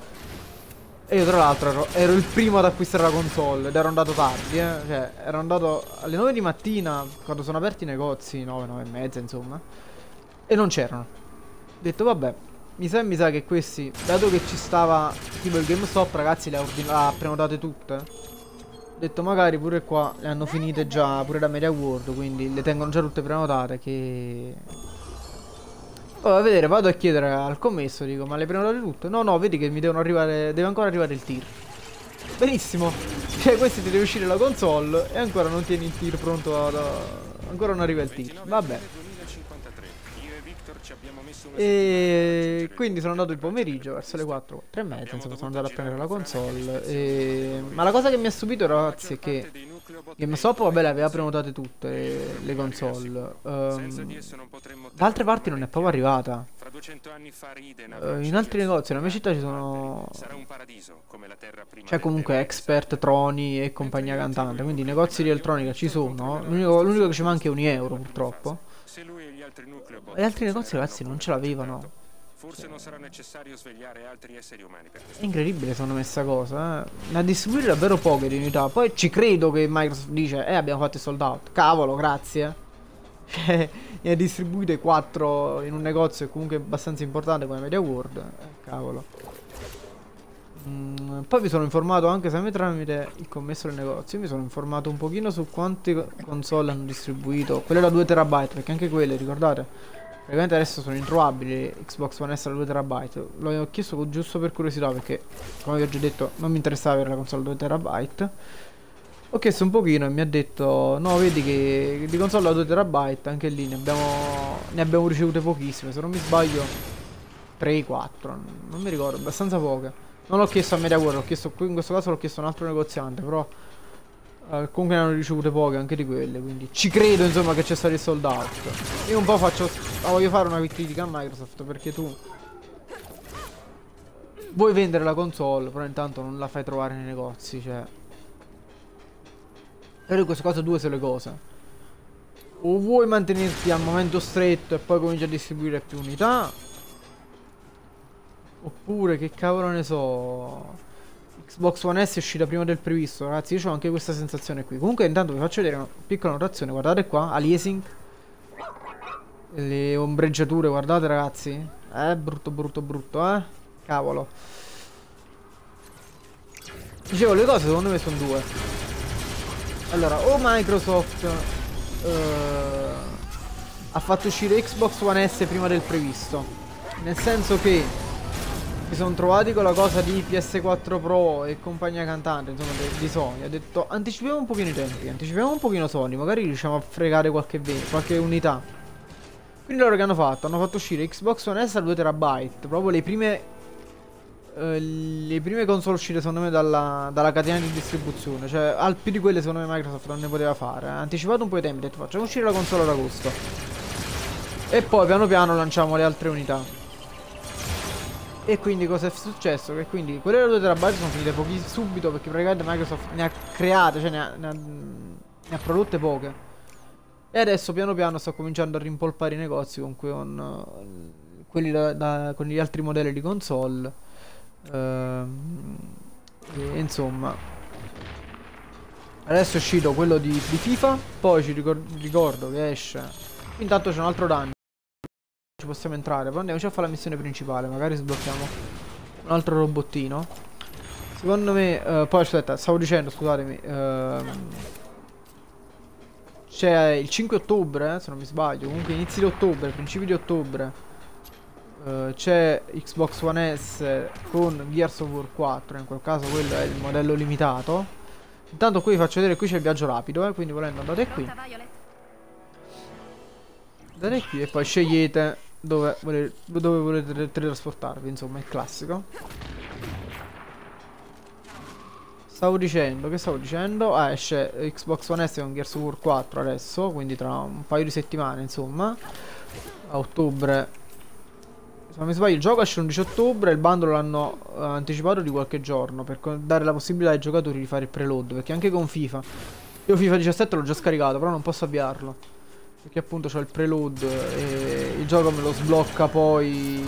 E io tra l'altro ero, ero, il primo ad acquistare la console ed ero andato tardi, eh. Cioè, ero andato alle 9 di mattina, quando sono aperti i negozi, 9, 9 e mezza, insomma. E non c'erano. Ho detto, vabbè, mi sa, mi sa che questi, dato che ci stava tipo il GameStop, ragazzi, le ha prenotate tutte. Ho detto, magari pure qua le hanno finite già, pure da Media World, quindi le tengono già tutte prenotate, che Oh, a vedere, vado a chiedere al commesso, dico, ma le prenotate tutte? No, no, vedi che mi devono arrivare, deve ancora arrivare il tir. Benissimo. Cioè, questi ti deve uscire la console e ancora non tieni il tir pronto ad... Ancora non arriva il tir. Vabbè. E quindi sono andato il pomeriggio verso le 4, 3 e mezza, insomma sono andato a prendere la console. E... Ma la cosa che mi ha stupito ragazzi è che GameStop vabbè le aveva prenotate tutte le, le console. Um, da altre parti non è proprio arrivata. Uh, in altri negozi nella mia città ci sono... C'è comunque Expert, Troni e compagnia cantante, quindi i negozi di elettronica ci sono. L'unico che ci manca è un euro purtroppo. E altri negozi ragazzi non ce l'avevano. Forse non sarà necessario svegliare altri esseri umani per questo. È incredibile secondo me sta cosa, eh. Ne ha distribuito davvero poche di unità. Poi ci credo che Microsoft dice, eh abbiamo fatto i sold out. Cavolo, grazie. [LAUGHS] Cioè, ne ha distribuite 4 in un negozio comunque abbastanza importante come Media World. Eh, cavolo. Mm, poi mi sono informato anche sempre tramite il commesso del negozio. Mi sono informato un pochino su quante console hanno distribuito. Quelle da 2 terabyte, perché anche quelle, ricordate? Praticamente adesso sono introvabili Xbox One S da 2 terabyte. L'ho chiesto giusto per curiosità perché, come vi ho già detto, non mi interessava avere la console da 2 terabyte. Ho chiesto un pochino e mi ha detto, no, vedi che di console da 2 terabyte anche lì ne abbiamo, ne abbiamo ricevute pochissime. Se non mi sbaglio, 3, 4, non mi ricordo, abbastanza poche. Non l'ho chiesto a MediaWorld, l'ho in questo caso l'ho chiesto a un altro negoziante, però Uh, comunque ne hanno ricevute poche anche di quelle Quindi ci credo insomma che c'è stato il sold out. Io un po' faccio ah, Voglio fare una critica a Microsoft Perché tu Vuoi vendere la console Però intanto non la fai trovare nei negozi Cioè. Però in questo caso due sono le cose. O vuoi mantenerti al momento stretto E poi cominci a distribuire più unità Oppure che cavolo ne so Xbox One S è uscita prima del previsto, ragazzi. Io ho anche questa sensazione qui. Comunque, intanto vi faccio vedere una piccola notazione. Guardate qua, aliasing. Le ombreggiature, guardate, ragazzi. Eh, brutto, brutto, brutto, eh. Cavolo. Dicevo, le cose secondo me sono due. Allora, o Microsoft eh, ha fatto uscire Xbox One S prima del previsto. Nel senso che mi sono trovati con la cosa di PS4 Pro e compagnia cantante, insomma, di, Sony. Ho detto anticipiamo un pochino i tempi, anticipiamo un pochino Sony, magari riusciamo a fregare qualche, qualche unità. Quindi loro che hanno fatto? Hanno fatto uscire Xbox One S a 2 TB, proprio le prime eh, le prime console uscite secondo me dalla, dalla, catena di distribuzione Cioè al più di quelle secondo me Microsoft non ne poteva fare Ha anticipato un po' i tempi Ha detto facciamo uscire la console ad agosto E poi piano piano lanciamo le altre unità e quindi cosa è successo? Che quindi quelle 2 terabyte sono finite pochi subito perché praticamente Microsoft ne ha create, cioè ne ha, ne ha, ne ha prodotte poche. E adesso piano piano sta cominciando a rimpolpare i negozi con, con, quelli da, da, con gli altri modelli di console. Ehm, e, insomma. Adesso è uscito quello di, di FIFA, poi ci ricordo che esce. Intanto c'è un altro danno ci possiamo entrare Poi andiamoci a fare la missione principale Magari sblocchiamo un altro robottino Secondo me uh, Poi aspetta stavo dicendo scusatemi uh, C'è il 5 ottobre eh, Se non mi sbaglio Comunque inizi di ottobre Principi di ottobre Uh, c'è Xbox One S con Gears of War 4, in quel caso quello è il modello limitato. Intanto qui vi faccio vedere, qui c'è il viaggio rapido, eh, quindi volendo andate qui. Andate qui e poi scegliete dove volete, dove volete teletrasportarvi, insomma, il classico. Stavo dicendo, che stavo dicendo? Ah, esce Xbox One S con Gears of War 4 adesso, quindi tra un paio di settimane, insomma. A ottobre. Se non mi sbaglio, il gioco esce l'11 ottobre, il bundle l'hanno uh, anticipato di qualche giorno per dare la possibilità ai giocatori di fare il preload, perché anche con FIFA. Io FIFA 17 l'ho già scaricato, però non posso avviarlo. Perché appunto c'ho il preload e il gioco me lo sblocca poi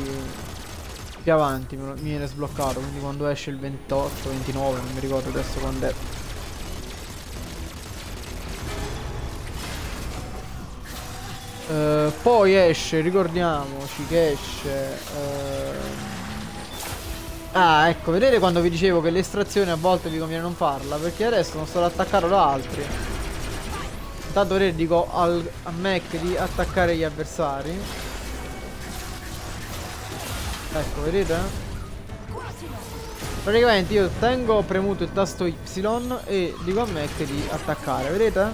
più avanti mi viene sbloccato quindi quando esce il 28 29 non mi ricordo adesso quando è uh, poi esce ricordiamoci che esce uh... Ah, ecco, vedete quando vi dicevo che l'estrazione a volte vi conviene non farla? Perché adesso non sto ad attaccare da altri. Intanto vedete dico al, a Mac di attaccare gli avversari. Ecco, vedete? Praticamente io tengo premuto il tasto Y e dico a Mac di attaccare, vedete?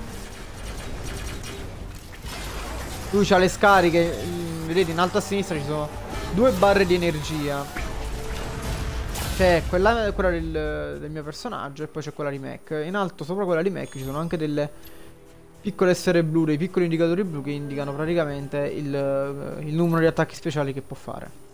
Lui ha le scariche, mm, vedete in alto a sinistra ci sono due barre di energia. C'è quella, quella del, del, mio personaggio e poi c'è quella di Mac. In alto sopra quella di Mac ci sono anche delle piccole sfere blu, dei piccoli indicatori blu che indicano praticamente il, il numero di attacchi speciali che può fare.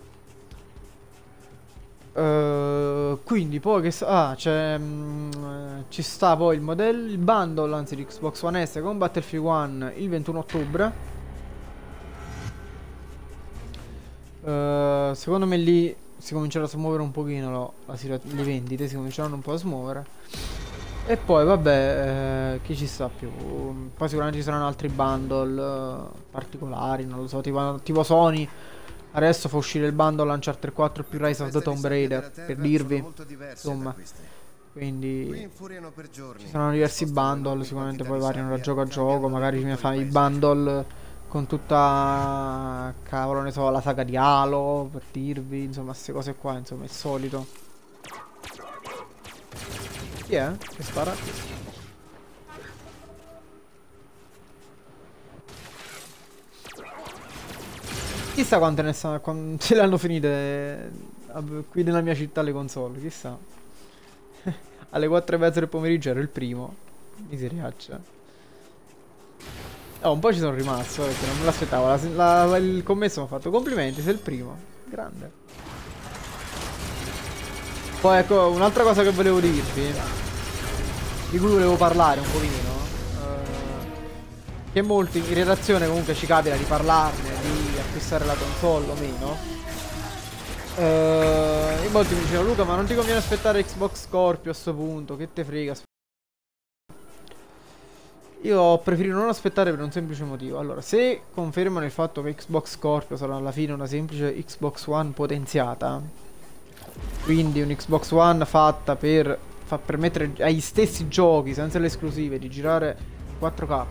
Uh, quindi poi che ah, c'è um, ci sta poi il modello il bundle anzi di Xbox One S con Battlefield 1 il 21 ottobre uh, secondo me lì si comincerà a smuovere un pochino lo, la, le vendite si cominceranno un po' a smuovere e poi vabbè eh, chi ci sta più poi sicuramente ci saranno altri bundle uh, particolari non lo so tipo, tipo Sony Adesso fa uscire il bundle Uncharted 4 più Rise of the Tomb Raider, per dirvi. Insomma. Quindi ci saranno diversi bundle, sicuramente poi variano da gioco a gioco, magari mi fai i bundle con tutta cavolo ne so la saga di Halo per dirvi, insomma queste cose qua, insomma il solito. Chi è? Che spara? Chissà quante ne sa, [LAUGHS] ce le hanno finite eh, qui nella mia città le console, chissà. [LAUGHS] Alle 4 e mezza del pomeriggio ero il primo. Miseriaccia. Oh, un po' ci sono rimasto perché non me l'aspettavo. La, la, il commesso mi ha fatto complimenti, sei il primo. Grande. Poi ecco, un'altra cosa che volevo dirvi, di cui volevo parlare un pochino, che molti in redazione comunque ci capita di parlarne, di acquistare la console o meno. Uh, e molti mi dicevano Luca ma non ti conviene aspettare Xbox Scorpio a sto punto, che te frega. Io ho preferito non aspettare per un semplice motivo. Allora, se confermano il fatto che Xbox Scorpio sarà alla fine una semplice Xbox One potenziata, quindi un Xbox One fatta per fa permettere agli stessi giochi, senza le esclusive, di girare 4K,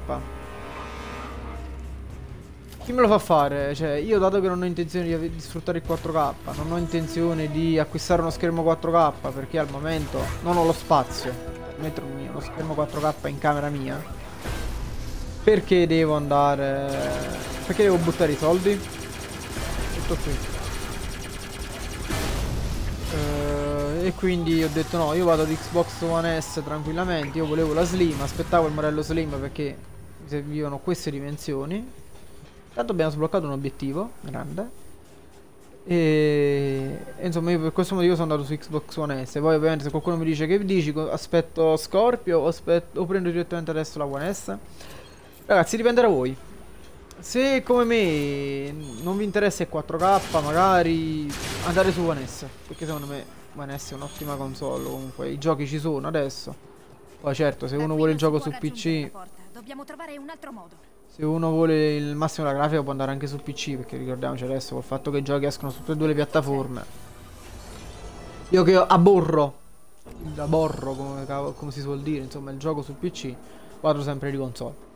chi me lo fa fare? Cioè, io dato che non ho intenzione di, di, sfruttare il 4K, non ho intenzione di acquistare uno schermo 4K perché al momento non ho lo spazio per mettermi uno schermo 4K in camera mia. Perché devo andare... Perché devo buttare i soldi? Tutto qui. Uh, e quindi ho detto no, io vado ad Xbox One S tranquillamente, io volevo la Slim, aspettavo il modello Slim perché servivano queste dimensioni Tanto abbiamo sbloccato un obiettivo grande. E, e, insomma io per questo motivo sono andato su Xbox One S. Poi ovviamente se qualcuno mi dice che dici aspetto Scorpio aspetto, o prendo direttamente adesso la One S. Ragazzi dipende da voi. Se come me non vi interessa il 4K magari andare su One S. Perché secondo me One S è un'ottima console comunque. I giochi ci sono adesso. Poi certo se uno vuole il gioco su PC... Dobbiamo trovare un altro modo. Se uno vuole il massimo della grafica può andare anche su PC Perché ricordiamoci adesso col fatto che i giochi escono su tutte e due le piattaforme Io che aborro Aborro come, come si suol dire Insomma il gioco su PC Vado sempre di console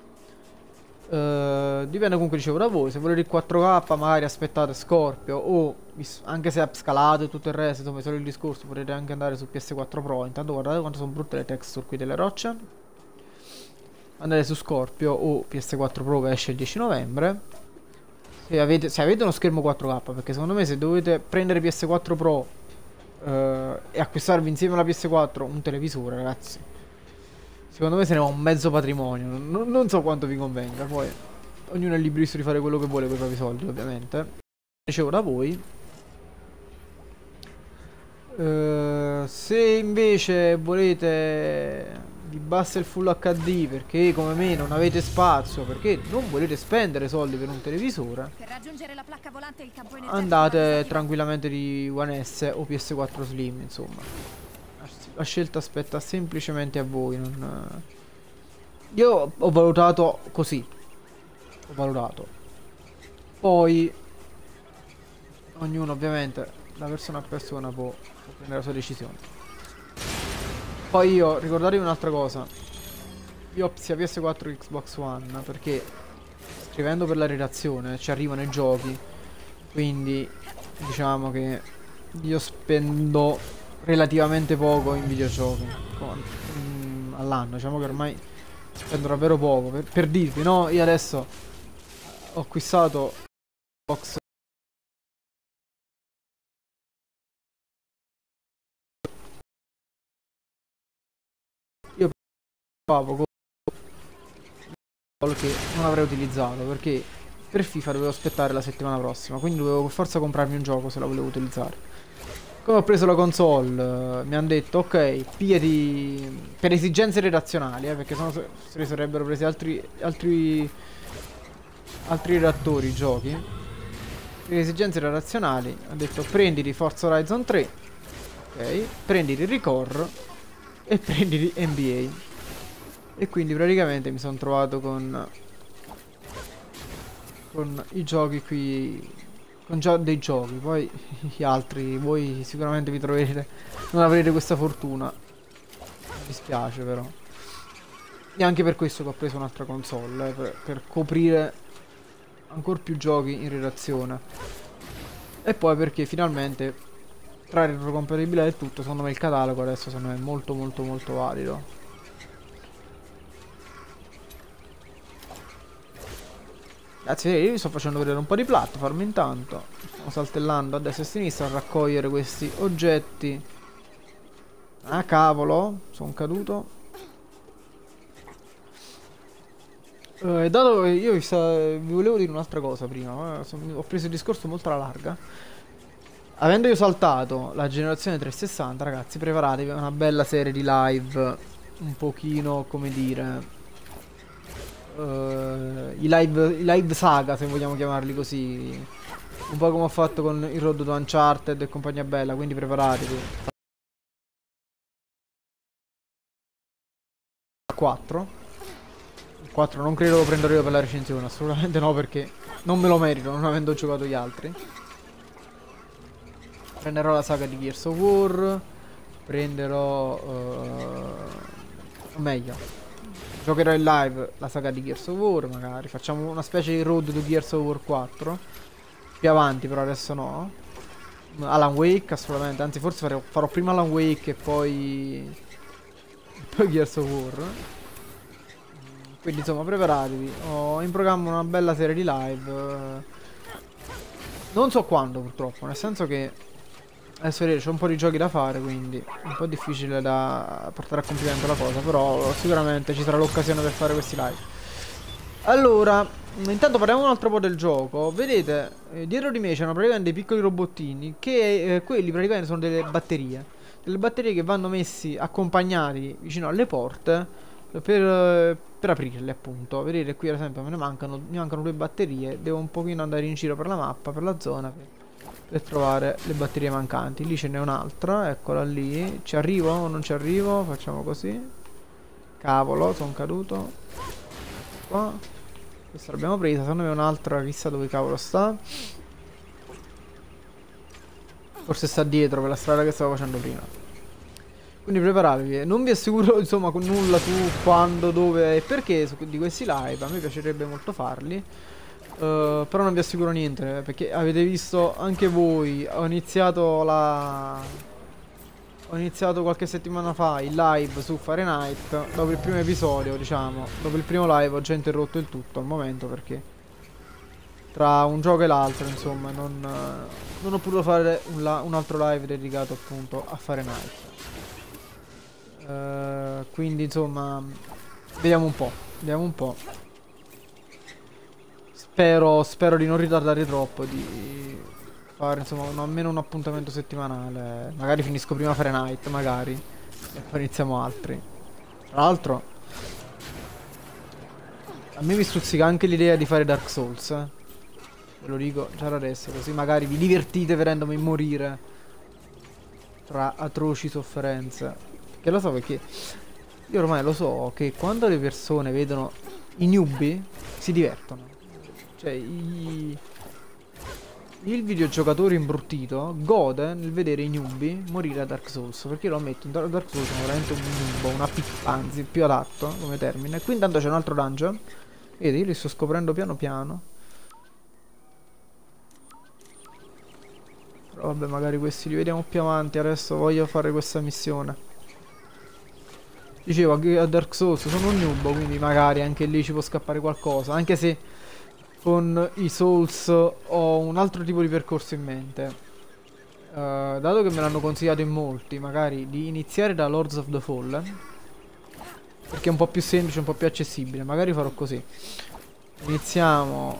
Uh, dipende comunque dicevo da voi. Se volete il 4K magari aspettate Scorpio O anche se scalate tutto il resto Insomma solo il discorso Potete anche andare su PS4 Pro. Intanto guardate quanto sono brutte le texture qui delle rocce. Andate su Scorpio o PS4 Pro che esce il 10 novembre. Se avete, se avete uno schermo 4K Perché secondo me se dovete prendere PS4 Pro uh, E acquistarvi insieme alla PS4 Un televisore ragazzi Secondo me se ne va un mezzo patrimonio. Non, non so quanto vi convenga. Poi ognuno è liberissimo di fare quello che vuole con i propri soldi, ovviamente. Dicevo da voi. Uh, se invece volete vi basta il full HD perché come me non avete spazio perché non volete spendere soldi per un televisore andate tranquillamente di One S o PS4 Slim insomma la scelta aspetta semplicemente a voi. Non... Io ho valutato così. Ho valutato. Poi ognuno ovviamente, da persona a persona può, può prendere la sua decisione. Poi io ricordatevi un'altra cosa. Io sia PS4 che Xbox One perché scrivendo per la redazione ci arrivano i giochi. Quindi diciamo che io spendo relativamente poco in videogiochi mm, all'anno. Diciamo che ormai spendo davvero poco. Per, per dirvi, no? Io adesso ho acquistato box Io poco che non avrei utilizzato perché per FIFA dovevo aspettare la settimana prossima, quindi dovevo forza comprarmi un gioco se la volevo utilizzare. Come ho preso la console, mi hanno detto, ok, pigliati per esigenze redazionali, eh, perché sennò se sarebbero presi altri, altri, altri redattori giochi. Per esigenze redazionali, ha detto, prenditi Forza Horizon 3, ok, prenditi Record e prenditi NBA. E quindi praticamente mi sono trovato con, con i giochi qui con già dei giochi poi gli altri voi sicuramente vi troverete non avrete questa fortuna. Mi dispiace però. E anche per questo che ho preso un'altra console eh, per, per coprire ancora più giochi in relazione. E poi perché finalmente tra retrocompatibilità e tutto secondo me il catalogo adesso secondo me è molto molto molto valido Grazie, io vi sto facendo vedere un po' di platform intanto. Stiamo saltellando a destra e a sinistra a raccogliere questi oggetti. Ah, cavolo, sono caduto. Eh, dato che io vi, sta, vi, volevo dire un'altra cosa prima, ho preso il discorso molto alla larga. Avendo io saltato la generazione 360, ragazzi, preparatevi a una bella serie di live un pochino, come dire, i, live, i live saga, se vogliamo chiamarli così. Un po' come ho fatto con il Road to Uncharted e compagnia bella, quindi preparatevi. 4. Il 4 non credo lo prenderò io per la recensione, assolutamente no, perché non me lo merito, non avendo giocato gli altri. Prenderò la saga di Gears of War. Prenderò... Uh, meglio, Giocherò in live la saga di Gears of War magari. Facciamo una specie di road to Gears of War 4. Più avanti però adesso no. Alan Wake assolutamente. Anzi forse farò, farò prima Alan Wake e poi... poi Gears of War. Quindi insomma preparatevi. Ho in programma una bella serie di live. Non so quando purtroppo. Nel senso che Adesso c'è un po' di giochi da fare, quindi è un po' difficile da portare a compimento la cosa, però sicuramente ci sarà l'occasione per fare questi live. Allora, intanto parliamo un altro po' del gioco. Vedete, eh, dietro di me c'erano praticamente dei piccoli robottini che eh, quelli praticamente sono delle batterie. Delle batterie che vanno messi accompagnati vicino alle porte per, per aprirle appunto. Vedete qui ad esempio me ne mancano, mi mancano due batterie, devo un pochino andare in giro per la mappa, per la zona per trovare le batterie mancanti. Lì ce n'è un'altra, eccola lì. Ci arrivo o non ci arrivo? Facciamo così. Cavolo, sono caduto. Qua. Questa l'abbiamo presa, secondo me un'altra chissà dove cavolo sta. Forse sta dietro per la strada che stavo facendo prima. Quindi preparatevi, non vi assicuro [LAUGHS] insomma con nulla su quando, dove e perché di questi live, a me piacerebbe molto farli. Uh, però non vi assicuro niente perché avete visto anche voi, ho iniziato la... Ho iniziato qualche settimana fa il live su Fahrenheit Dopo il primo episodio diciamo Dopo il primo live ho già interrotto il tutto al momento perché Tra un gioco e l'altro insomma non, non ho potuto fare un, un altro live dedicato appunto a Fahrenheit Uh, quindi insomma vediamo un po', vediamo un po'. Spero, spero di non ritardare troppo, di fare insomma un, almeno un appuntamento settimanale. Magari finisco prima Fahrenheit, magari, e poi iniziamo altri. Tra l'altro, a me mi stuzzica anche l'idea di fare Dark Souls. Eh. Ve lo dico già da adesso, così magari vi divertite vedendomi morire tra atroci sofferenze. Che lo so perché io ormai lo so che quando le persone vedono i newbie si divertono. Cioè i... il videogiocatore imbruttito gode nel vedere i newbie morire a Dark Souls. Perché lo ammetto, Dark Souls sono veramente un nubo, una piccola, anzi più adatto come termine. Qui intanto c'è un altro dungeon. Vedi, li sto scoprendo piano piano. Però vabbè, magari questi li vediamo più avanti. Adesso voglio fare questa missione. Dicevo, a Dark Souls sono un noob, quindi magari anche lì ci può scappare qualcosa. Anche se con i Souls ho un altro tipo di percorso in mente. Uh, dato che me l'hanno consigliato in molti, magari di iniziare da Lords of the Fallen. Perché è un po' più semplice, un po' più accessibile. Magari farò così. Iniziamo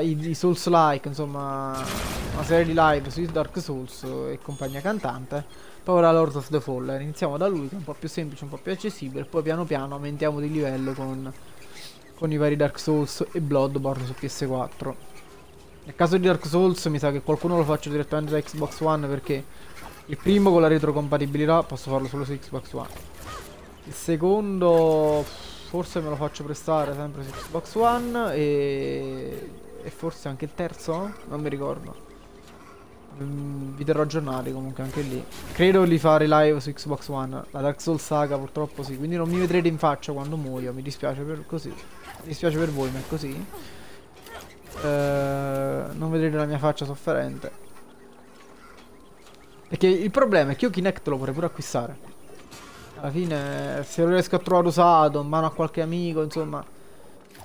i, i Souls-like, insomma, una serie di live su Dark Souls e compagnia cantante. Poi ora Lord of the Fallen. Iniziamo da lui che è un po' più semplice, un po' più accessibile. Poi piano piano aumentiamo di livello con, con i vari Dark Souls e Bloodborne su PS4. Nel caso di Dark Souls mi sa che qualcuno lo faccio direttamente da Xbox One perché il primo con la retrocompatibilità posso farlo solo su Xbox One. Il secondo forse me lo faccio prestare sempre su Xbox One e, e forse anche il terzo? Non mi ricordo. Mm, vi terrò aggiornati comunque anche lì. Credo di fare live su Xbox One. La Dark Souls saga purtroppo sì. Quindi non mi vedrete in faccia quando muoio. Mi dispiace per così. Mi dispiace per voi, ma è così. Eh, non vedrete la mia faccia sofferente. Perché il problema è che io Kinect lo vorrei pure acquistare. Alla fine, se lo riesco a trovare usato, in mano a qualche amico, insomma,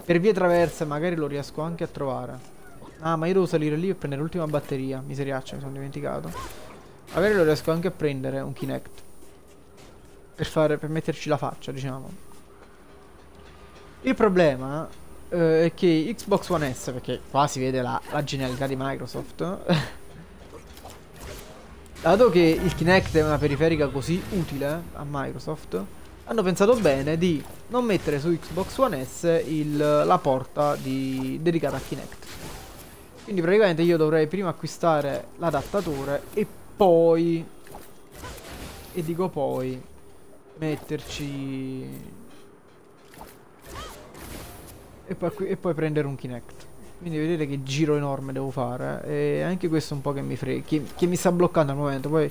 per vie traverse magari lo riesco anche a trovare. Ah, ma io devo salire lì e prendere l'ultima batteria. Miseriaccia, mi sono dimenticato. Magari lo riesco anche a prendere un Kinect. Per fare, per metterci la faccia, diciamo. Il problema eh, è che Xbox One S, perché qua si vede la, la genialità di Microsoft. [LAUGHS] dato che il Kinect è una periferica così utile a Microsoft, hanno pensato bene di non mettere su Xbox One S il, la porta di, dedicata a Kinect. Quindi praticamente io dovrei prima acquistare l'adattatore e poi... E dico poi... Metterci... E poi, e poi prendere un Kinect. Quindi vedete che giro enorme devo fare. E anche questo è un po' che mi frega. Che, che mi sta bloccando al momento. Poi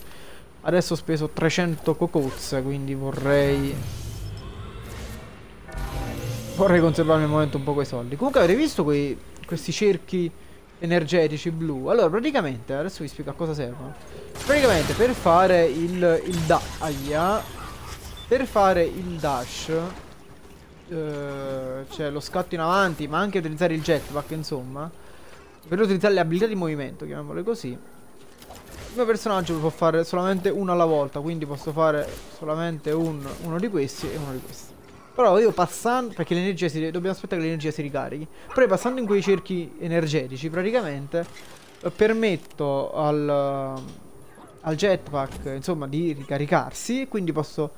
adesso ho speso 300 cocoz. Quindi vorrei... Vorrei conservarmi al momento un po' quei soldi. Comunque avete visto quei, questi cerchi energetici blu. Allora, praticamente, adesso vi spiego a cosa servono. Praticamente per fare il, il da aia, per fare il dash, eh, cioè lo scatto in avanti, ma anche utilizzare il jetpack, insomma, per utilizzare le abilità di movimento, chiamiamole così. Il mio personaggio può fare solamente uno alla volta, quindi posso fare solamente un, uno di questi e uno di questi. Però io passando, perché l'energia si... dobbiamo aspettare che l'energia si ricarichi. Però passando in quei cerchi energetici, praticamente, eh, permetto al, al jetpack, insomma, di ricaricarsi. Quindi posso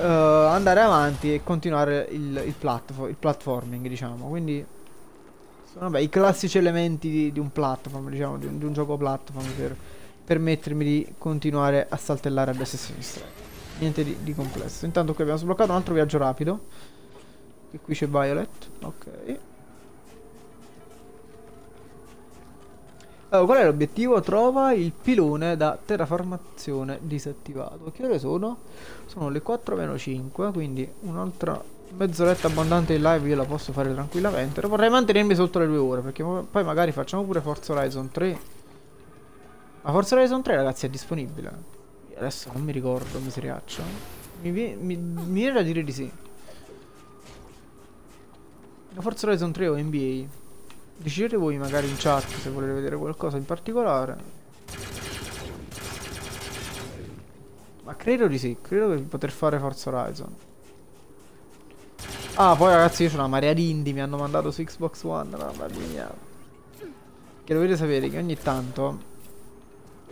uh, andare avanti e continuare il, il, platform, il platforming, diciamo. Quindi, vabbè, i classici elementi di, di un platform, diciamo, di, di un gioco platform per permettermi di continuare a saltellare a destra e a sinistra. Niente di, di, complesso. Intanto qui abbiamo sbloccato un altro viaggio rapido. E qui c'è Violet. Ok. Allora, qual è l'obiettivo? Trova il pilone da terraformazione disattivato. Che ore sono? Sono le 4 meno 5, quindi un'altra mezz'oretta abbondante in live io la posso fare tranquillamente. Vorrei mantenermi sotto le due ore, perché poi magari facciamo pure Forza Horizon 3. Ma Forza Horizon 3 ragazzi è disponibile. Adesso non mi ricordo, miseriaccio. Mi, mi, mi, mi viene da dire di sì. Forza Horizon 3 o NBA. Decidete voi magari in chat se volete vedere qualcosa in particolare. Ma credo di sì, credo di poter fare Forza Horizon. Ah, poi ragazzi io ho una marea di indie, mi hanno mandato su Xbox One, mamma mia. Che dovete sapere che ogni tanto...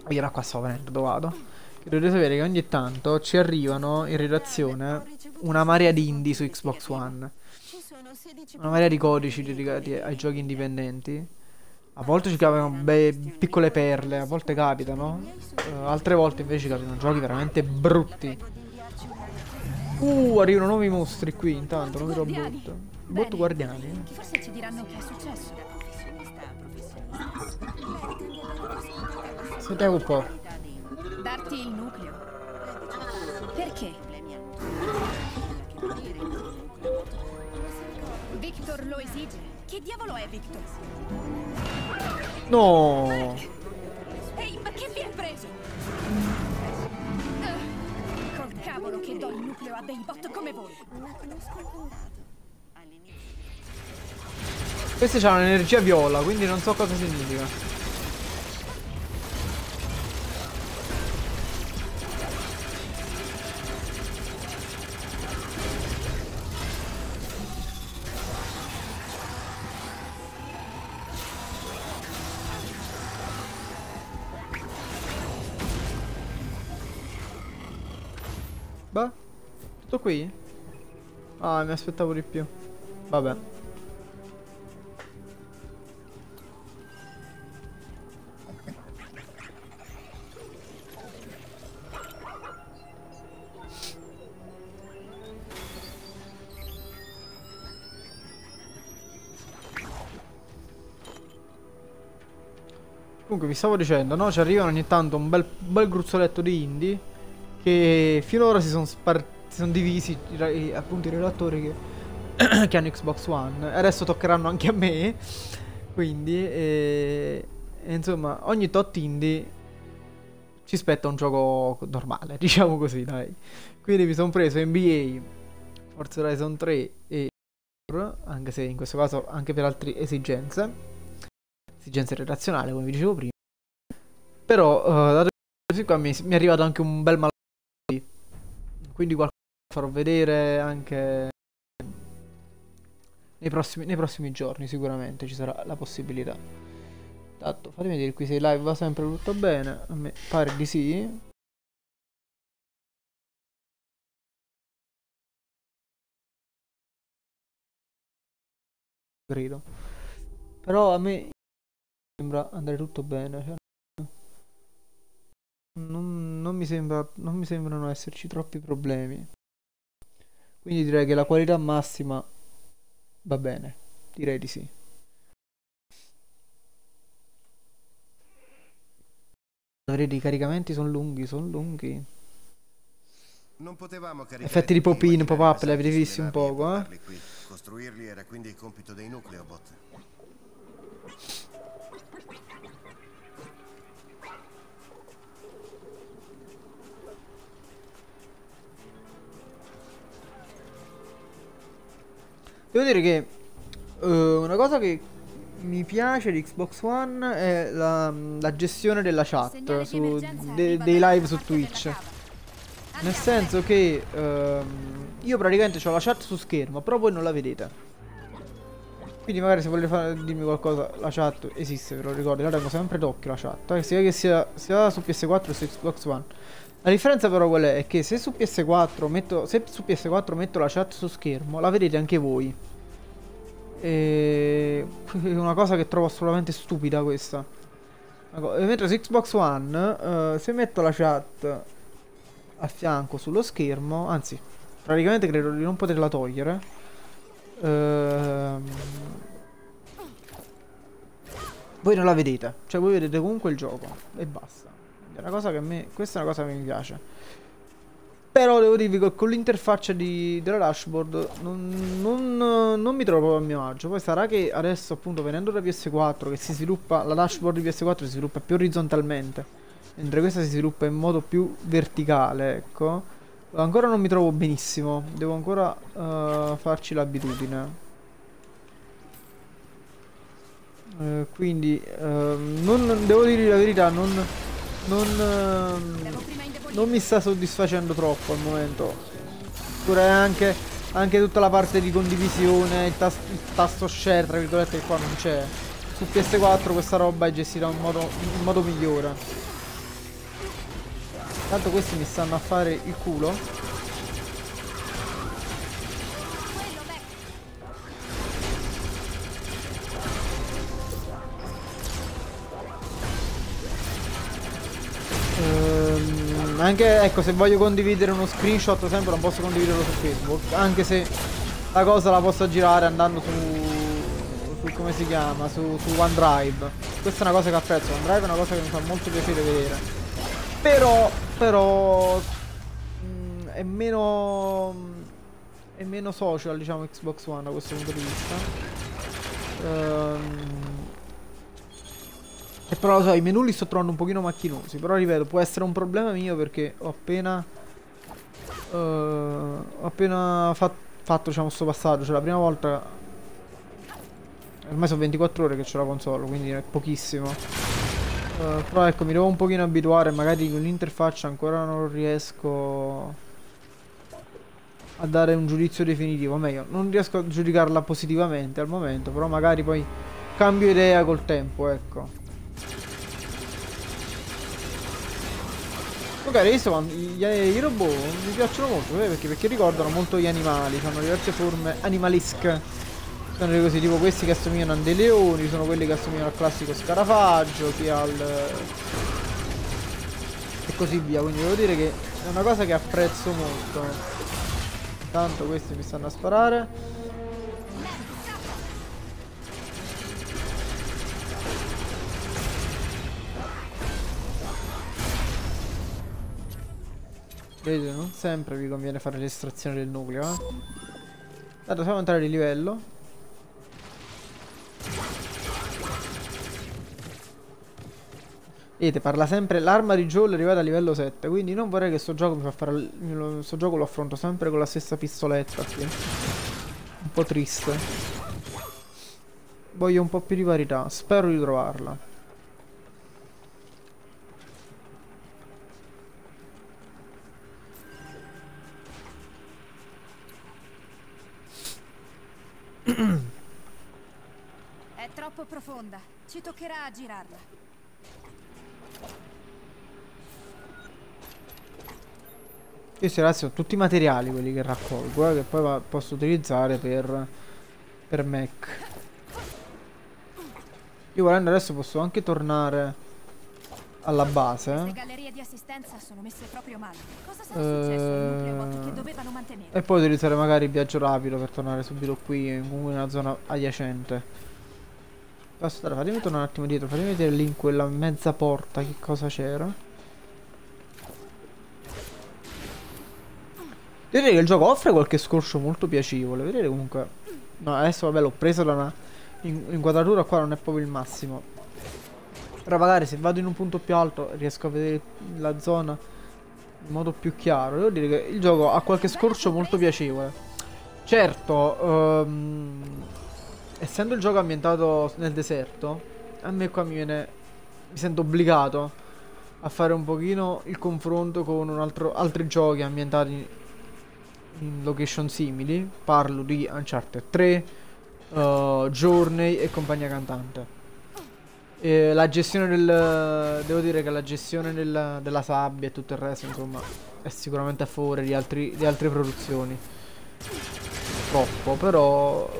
Io da qua sto venendo, dove vado? Che dovete sapere che ogni tanto ci arrivano in redazione una marea di indie su Xbox One una marea di codici dedicati ai giochi indipendenti. A volte ci capitano piccole perle, a volte capitano. Uh, altre volte invece capitano giochi veramente brutti. Uh, arrivano nuovi mostri qui intanto, nuovi robot. Bot guardiani. Forse ci diranno che è successo. Sentiamo un po'. Darti il nucleo. Perché? Victor lo esige. Che diavolo è Victor? No. Ehi, ma che vi è preso? Uh, col cavolo che do il nucleo a dei bot come voi. Questi hanno l'energia viola, quindi non so cosa significa. Beh, tutto qui? Ah, mi aspettavo di più. Vabbè. Comunque vi stavo dicendo, no? Ci arrivano ogni tanto un bel, bel gruzzoletto di indie che finora si sono son divisi appunto i relatori che, [CLEARS THROAT] che, hanno Xbox One. Adesso toccheranno anche a me. Quindi e, e insomma ogni tot indie ci spetta un gioco normale [LAUGHS] diciamo così dai. Quindi mi sono preso NBA Forza Horizon 3 e anche se in questo caso anche per altre esigenze. Esigenze relazionali come vi dicevo prima. Però uh, dato che mi, mi è arrivato anche un bel mal quindi qualcosa farò vedere anche nei prossimi, nei prossimi giorni sicuramente ci sarà la possibilità. Tanto fatemi vedere qui se live va sempre tutto bene. A me pare di sì. Credo. Però a me sembra andare tutto bene. Non, non, mi sembra, non mi sembrano esserci troppi problemi. Quindi direi che la qualità massima va bene. Direi di sì. Vedi, i caricamenti sono lunghi, sono lunghi. Non potevamo caricare Effetti di pop-in, pop-up, li avete visti un poco, eh? Costruirli era quindi il compito dei nucleobot. Devo dire che uh, una cosa che mi piace di Xbox One è la, la gestione della chat su, de, dei live su Twitch. Nel senso che uh, io praticamente ho la chat su schermo, però voi non la vedete. Quindi magari se volete fare, dirmi qualcosa, la chat esiste, ve lo ricordo, la tengo sempre d'occhio la chat. Eh, sia che sia, sia su PS4 o su Xbox One. La differenza però qual è? È che se su PS4 metto, se su PS4 metto la chat su schermo, la vedete anche voi. E... [LAUGHS] È una cosa che trovo assolutamente stupida questa. Mentre su Xbox One, uh, se metto la chat a fianco sullo schermo, anzi, praticamente credo di non poterla togliere. Uh, voi non la vedete, cioè voi vedete comunque il gioco e basta. È una cosa che me, questa è una cosa che mi piace. Però devo dirvi che con l'interfaccia della dashboard non, non, non, mi trovo a mio agio. Poi sarà che adesso appunto venendo da PS4 che si sviluppa, la dashboard di PS4 si sviluppa più orizzontalmente. Mentre questa si sviluppa in modo più verticale, ecco. Ancora non mi trovo benissimo. Devo ancora uh, farci l'abitudine. Uh, quindi uh, non, devo dire la verità, non, non, non, mi sta soddisfacendo troppo al momento. Pure anche, anche tutta la parte di condivisione, il, tas il tasto share, tra virgolette, che qua non c'è. Su PS4 questa roba è gestita in modo, in modo migliore. Tanto questi mi stanno a fare il culo. Anche, ecco, se voglio condividere uno screenshot sempre non posso condividerlo su Facebook. Anche se la cosa la posso girare andando su... su come si chiama? Su, su OneDrive. Questa è una cosa che apprezzo. OneDrive è una cosa che mi fa molto piacere vedere. Però, però... Mh, mm, è meno... È meno social, diciamo, Xbox One da questo punto di vista. Ehm... E però lo so, i menu li sto trovando un pochino macchinosi. Però ripeto, può essere un problema mio perché ho appena... Uh, ho appena fat fatto, diciamo, sto passaggio. Cioè la prima volta... Ormai sono 24 ore che c'ho la console, quindi è pochissimo. Uh, però ecco, mi devo un pochino abituare. Magari con l'interfaccia ancora non riesco a dare un giudizio definitivo. O meglio, non riesco a giudicarla positivamente al momento. Però magari poi cambio idea col tempo, ecco. Ok, quando i, i, robot mi piacciono molto eh, perché, perché ricordano molto gli animali, hanno diverse forme animalische. Sono così, tipo questi che assomigliano a dei leoni, sono quelli che assomigliano al classico scarafaggio, chi al... e così via, quindi devo dire che è una cosa che apprezzo molto. Intanto questi mi stanno a sparare. Vedete, non sempre vi conviene fare l'estrazione del nucleo, eh. Allora, dobbiamo entrare di livello. Vedete, parla sempre l'arma di Joel è arrivata a livello 7, quindi non vorrei che sto gioco mi fa fare... Sto gioco lo affronto sempre con la stessa pistoletta qui. Un po' triste. Voglio un po' più di varietà, spero di trovarla. È troppo profonda. Ci toccherà a girarla. Questi ragazzi sono tutti materiali quelli che raccolgo, eh, che poi posso utilizzare per, per Mac. Io volendo adesso posso anche tornare alla base. Le assistenza sono messe proprio male. Cosa sarà uh, successo nucleo che dovevano mantenere? E poi utilizzare magari il viaggio rapido per tornare subito qui in una zona adiacente. Aspetta, fatemi tornare un attimo dietro, fatemi vedere lì in quella mezza porta che cosa c'era. Vedete che il gioco offre qualche scorcio molto piacevole, vedete comunque... No, adesso vabbè l'ho preso da una inquadratura qua non è proprio il massimo. Però magari se vado in un punto più alto riesco a vedere la zona in modo più chiaro. Devo dire che il gioco ha qualche scorcio molto piacevole. Certo, um, essendo il gioco ambientato nel deserto, a me qua mi viene... Mi sento obbligato a fare un pochino il confronto con altro, altri giochi ambientati in location simili. Parlo di Uncharted 3, uh, Journey e compagnia cantante. E la gestione del... Devo dire che la gestione del, della sabbia e tutto il resto, insomma, è sicuramente a favore di, altri, di altre produzioni. Troppo, però...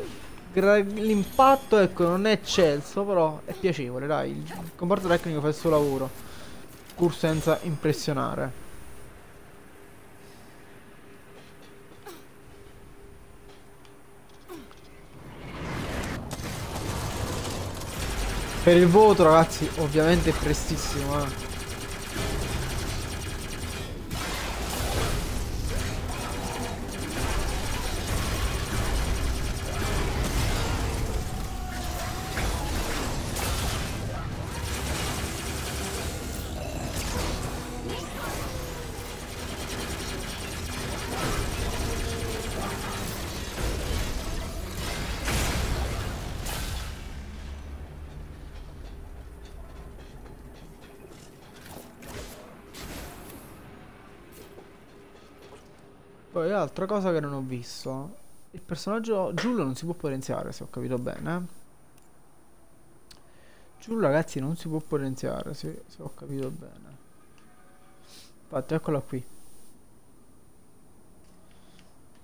L'impatto, ecco, non è eccelso, però è piacevole, dai. Il comparto tecnico fa il suo lavoro. Pur senza impressionare. Per il voto ragazzi, ovviamente è prestissimo, eh. Poi altra cosa che non ho visto. Il personaggio Giulio non si può potenziare, se ho capito bene. Giulio ragazzi non si può potenziare, se, se ho capito bene. Infatti eccola qui.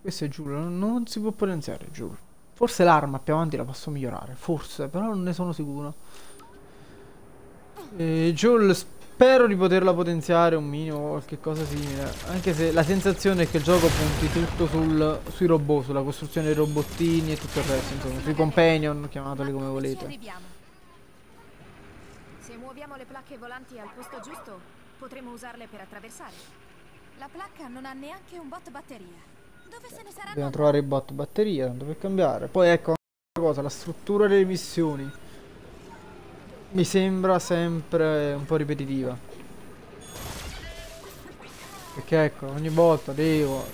Questo è Giulio, non si può potenziare Giulio. Forse l'arma più avanti la posso migliorare, forse, però non ne sono sicuro. E Joel Spero di poterla potenziare un minimo o qualche cosa simile. Anche se la sensazione è che il gioco punti tutto sul, sui robot, sulla costruzione dei robottini e tutto il resto, insomma, sui companion, chiamateli come volete. Se muoviamo le placche volanti al posto giusto, potremo usarle per attraversare. La placca non ha neanche un bot batteria. Dove se ne saranno? Dobbiamo trovare il bot batteria, tanto per cambiare. Poi ecco una cosa, la struttura delle missioni mi sembra sempre un po' ripetitiva. Perché ecco, ogni volta devo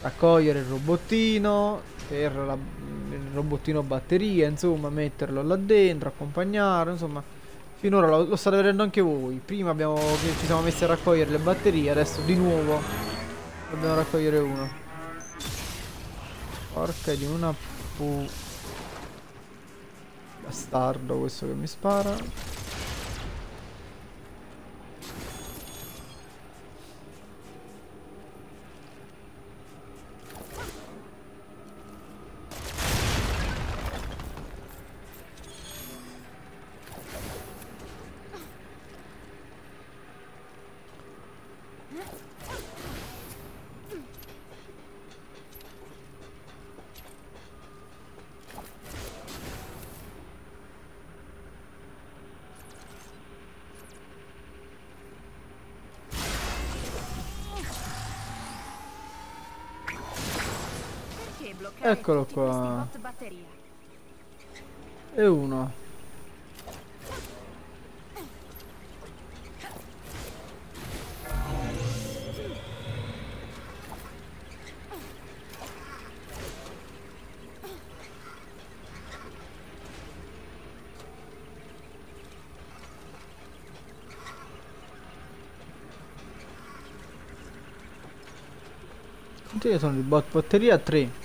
raccogliere il robottino per la, il robottino batteria, insomma, metterlo là dentro, accompagnare, insomma. Finora lo, lo state vedendo anche voi. Prima abbiamo, ci siamo messi a raccogliere le batterie, adesso di nuovo dobbiamo raccogliere uno. Porca di una pu... Bastardo questo che mi spara. Eccolo qua. E uno. Quanti sono di bot batteria? 3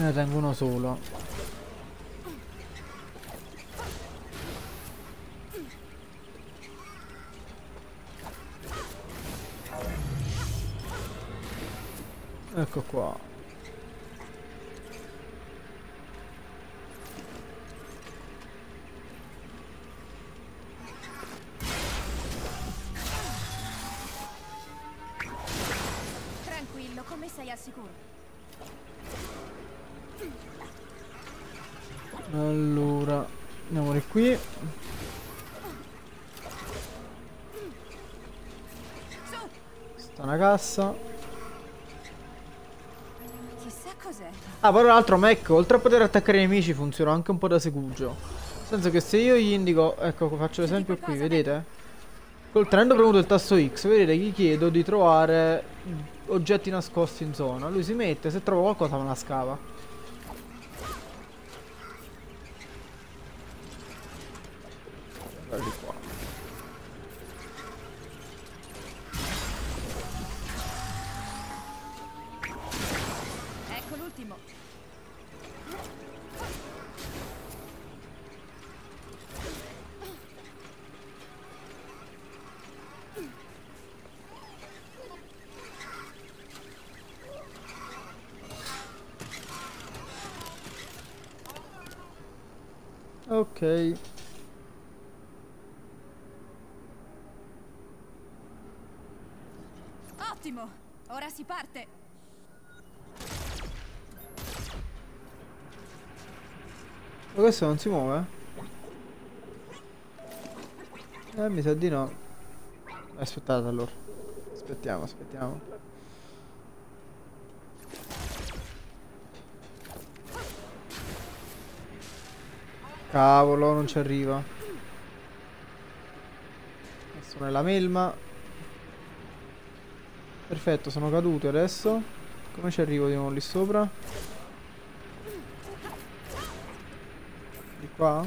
ne tengo uno solo. Ecco qua Ah, poi l'altro Mac, oltre a poter attaccare i nemici, funziona anche un po' da segugio. Nel senso che se io gli indico, ecco, faccio l'esempio qui, vedete? Col tenendo premuto il tasto X, vedete, gli chiedo di trovare oggetti nascosti in zona. Lui si mette, se trova qualcosa me la scava. Ottimo! Ora si parte! Ma questo non si muove? Eh, mi sa di no. Aspettate allora. Aspettiamo, aspettiamo. Cavolo, non ci arriva. Adesso nella melma. Perfetto, sono caduti adesso. Come ci arrivo di nuovo lì sopra? Di qua?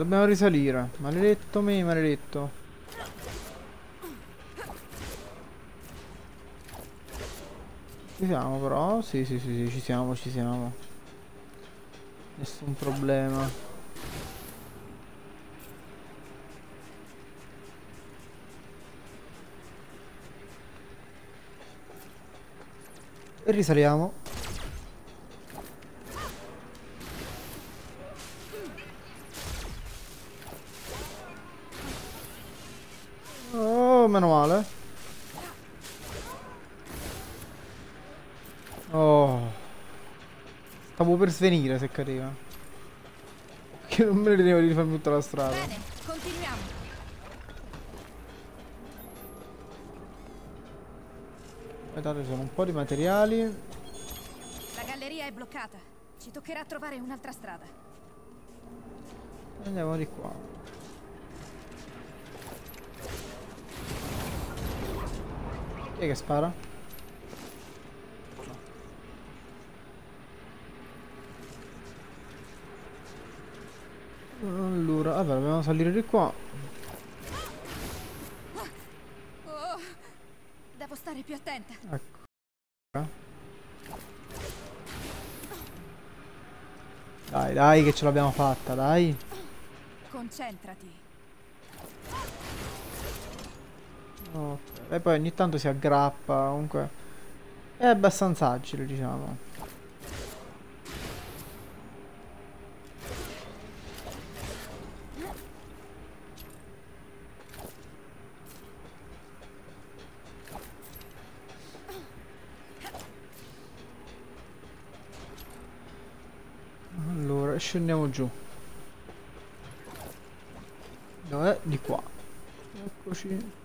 Dobbiamo risalire. Maledetto me, maledetto. Ci siamo però? Sì, sì, sì, sì, ci siamo, ci siamo. Nessun problema. E risaliamo. Meno male. Oh. Stavo per svenire se cadeva. Che non me ne tenevo di rifarmi tutta la strada. Bene, continuiamo. Aspettate, sono un po' di materiali. La galleria è bloccata. Ci toccherà trovare un'altra strada. Andiamo di qua. Chi è che spara? Allora, vabbè, dobbiamo salire di qua. Oh, devo stare più attenta. Ecco. Dai, dai, che ce l'abbiamo fatta, dai. Concentrati. E poi ogni tanto si aggrappa, comunque è abbastanza agile, diciamo. Allora, scendiamo giù. Dov'è? Di qua. Eccoci.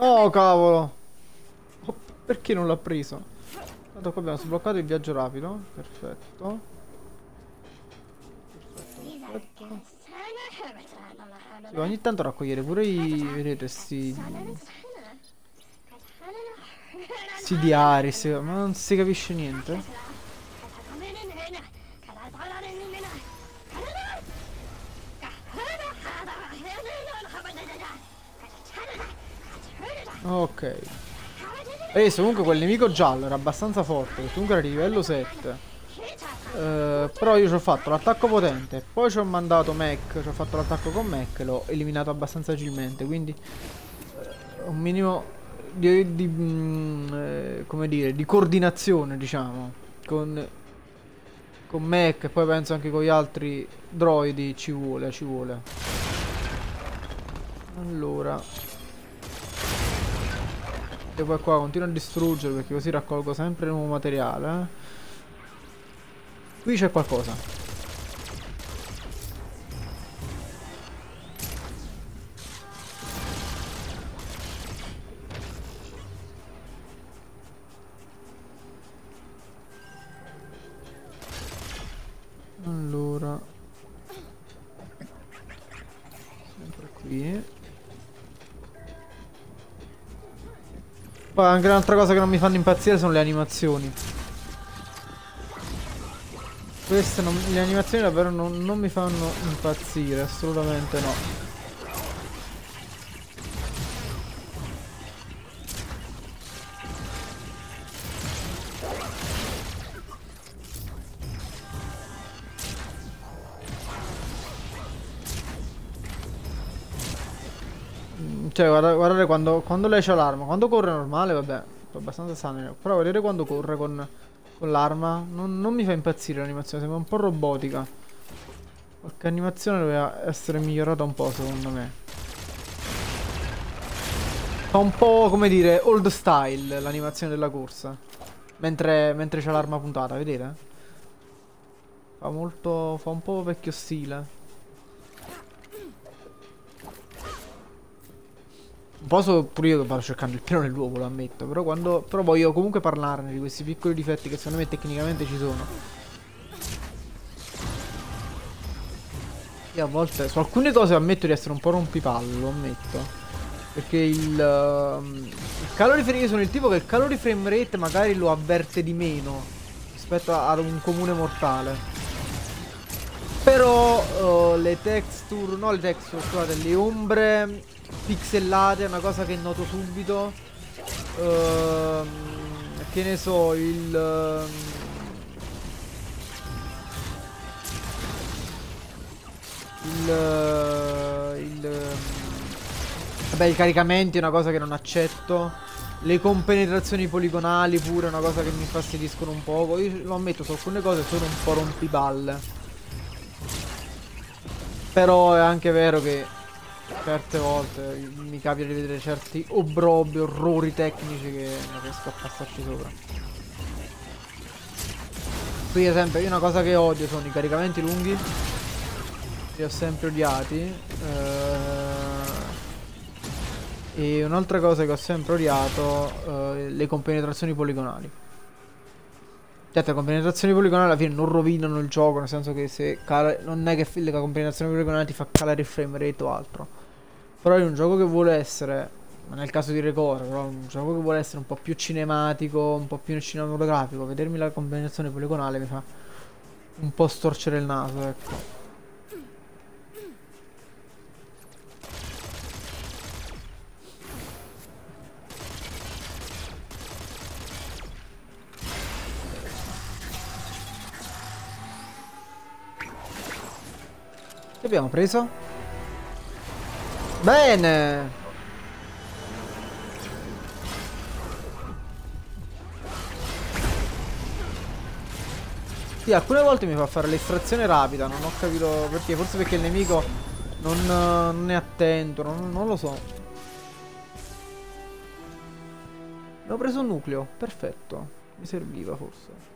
Oh cavolo. Oh, Perché non l'ha preso? Tanto qua abbiamo sbloccato il viaggio rapido. Perfetto. Perfetto, perfetto. Sì, ogni tanto raccogliere pure i... Vedete sti... Sti diari Ma non si capisce niente E comunque quel nemico giallo era abbastanza forte, comunque era di livello 7. Uh, eh, però io ci ho fatto l'attacco potente, poi ci ho mandato Mac, ci ho fatto l'attacco con Mac e l'ho eliminato abbastanza agilmente, quindi uh, un minimo di, di mm, eh, come dire, di coordinazione, diciamo, con, con Mac e poi penso anche con gli altri droidi ci vuole, ci vuole. Allora, e poi qua continuo a distruggere perché così raccolgo sempre nuovo materiale. Eh. Qui c'è qualcosa. Poi anche un'altra cosa che non mi fanno impazzire sono le animazioni. Queste non, le animazioni davvero non, non mi fanno impazzire, assolutamente no. Cioè, guarda- guardate quando, quando lei c'ha l'arma. Quando corre normale, vabbè, abbastanza sano. Però vedere quando corre con, con l'arma non, non mi fa impazzire l'animazione, sembra un po' robotica. Qualche animazione doveva essere migliorata un po', secondo me. Fa un po', come dire, old style l'animazione della corsa. Mentre, mentre c'ha l'arma puntata, vedete? Fa molto... fa un po' vecchio stile. Un po' so pure io che vado cercando il pelo nell'uovo, lo ammetto. Però quando. Però voglio comunque parlarne di questi piccoli difetti che secondo me tecnicamente ci sono. Io a volte. Su alcune cose ammetto di essere un po' rompipalle, lo ammetto. Perché il. ehm, il calorie frame. Io sono il tipo che il calorie frame rate magari lo avverte di meno. Rispetto ad un comune mortale. Però eh, le texture, no le texture, scusate, le ombre pixellate è una cosa che noto subito. Ehm, che ne so, il... ehm, il... eh, il... ehm, Vabbè, i caricamenti è una cosa che non accetto. Le compenetrazioni poligonali pure è una cosa che mi infastidiscono un poco. Io lo ammetto, su alcune cose sono un po' rompiballe. Però è anche vero che certe volte mi capita di vedere certi obrobi, orrori tecnici che non riesco a passarci sopra. Qui ad esempio io una cosa che odio sono i caricamenti lunghi. Li ho sempre odiati. Eh, E un'altra cosa che ho sempre odiato, eh, le compenetrazioni poligonali. Certo, le compenetrazioni poligonali alla fine non rovinano il gioco, nel senso che se cala, non è che la compenetrazione poligonale ti fa calare il frame rate o altro. Però è un gioco che vuole essere, ma nel caso di Recore, però è un gioco che vuole essere un po' più cinematico, un po' più cinematografico. Vedermi la compenetrazione poligonale mi fa un po' storcere il naso, ecco. Che abbiamo preso? Bene! Sì, alcune volte mi fa fare l'estrazione rapida, non ho capito perché, forse perché il nemico non, non è attento, non, non lo so. Abbiamo preso un nucleo, perfetto. Mi serviva forse.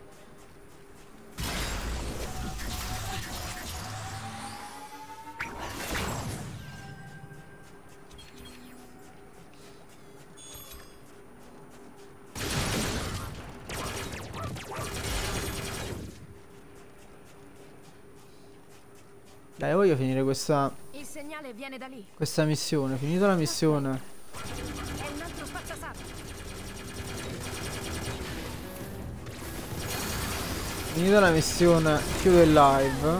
Dai, voglio finire questa, questa missione. Finita la missione. È un altro spazzasato. Finita la missione, chiudo il live.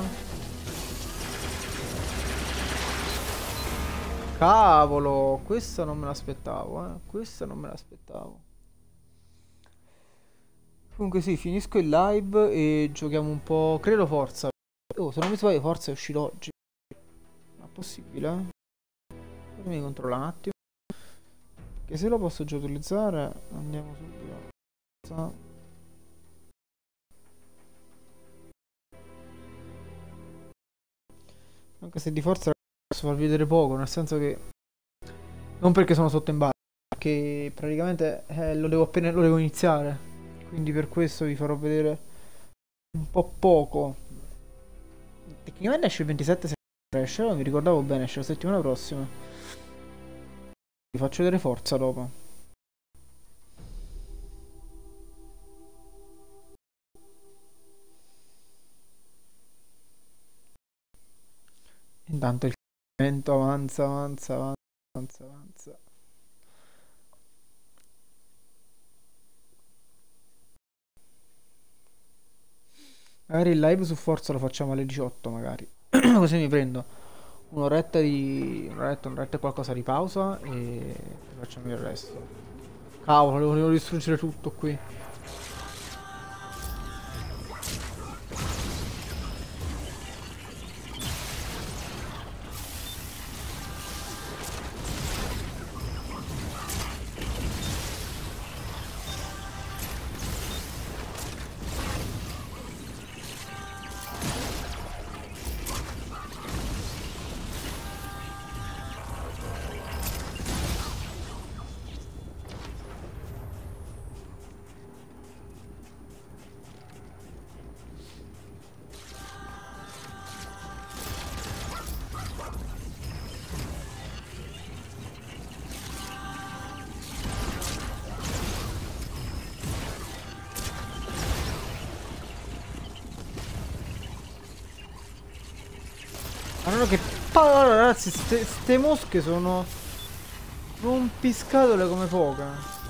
Cavolo, questa non me l'aspettavo, eh. Questa non me l'aspettavo. Comunque sì, finisco il live e giochiamo un po'. Credo Forza. Oh, se non mi sbaglio, Forza è uscito oggi. Ma possibile? Fammi controllare un attimo. Che se lo posso già utilizzare, andiamo subito. Anche se di forza posso far vedere poco, nel senso che non perché sono sotto embargo, che praticamente eh, lo devo appena lo devo iniziare. Quindi per questo vi farò vedere un po' poco. Tecnicamente esce il 27 settembre, esce, mi ricordavo bene, esce la settimana prossima. Vi faccio vedere forza dopo. Intanto il commento avanza, avanza, avanza, avanza. Magari il live su Forza lo facciamo alle 18 magari. [CLEARS THROAT] Così mi prendo un'oretta di... un'oretta, un'oretta e qualcosa di pausa e facciamo il resto. Cavolo, volevo distruggere tutto qui. Ragazzi, ste, mosche sono rompiscatole come poca.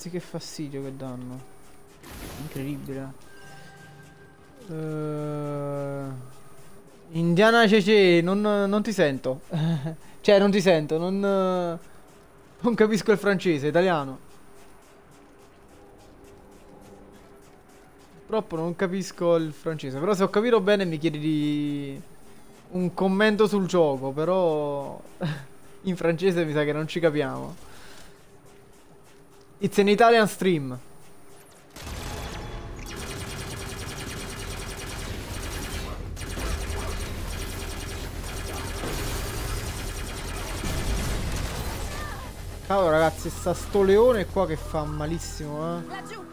Ragazzi che fastidio che danno. Incredibile. Uh... Indiana Cece non, non ti sento. [LAUGHS] Cioè non ti sento Non, non capisco il francese, italiano. Purtroppo non capisco il francese Però se ho capito bene mi chiedi di Un commento sul gioco Però [LAUGHS] In francese mi sa che non ci capiamo It's an Italian stream. Cavolo ragazzi, sta sto leone qua che fa malissimo, eh. Laggiù.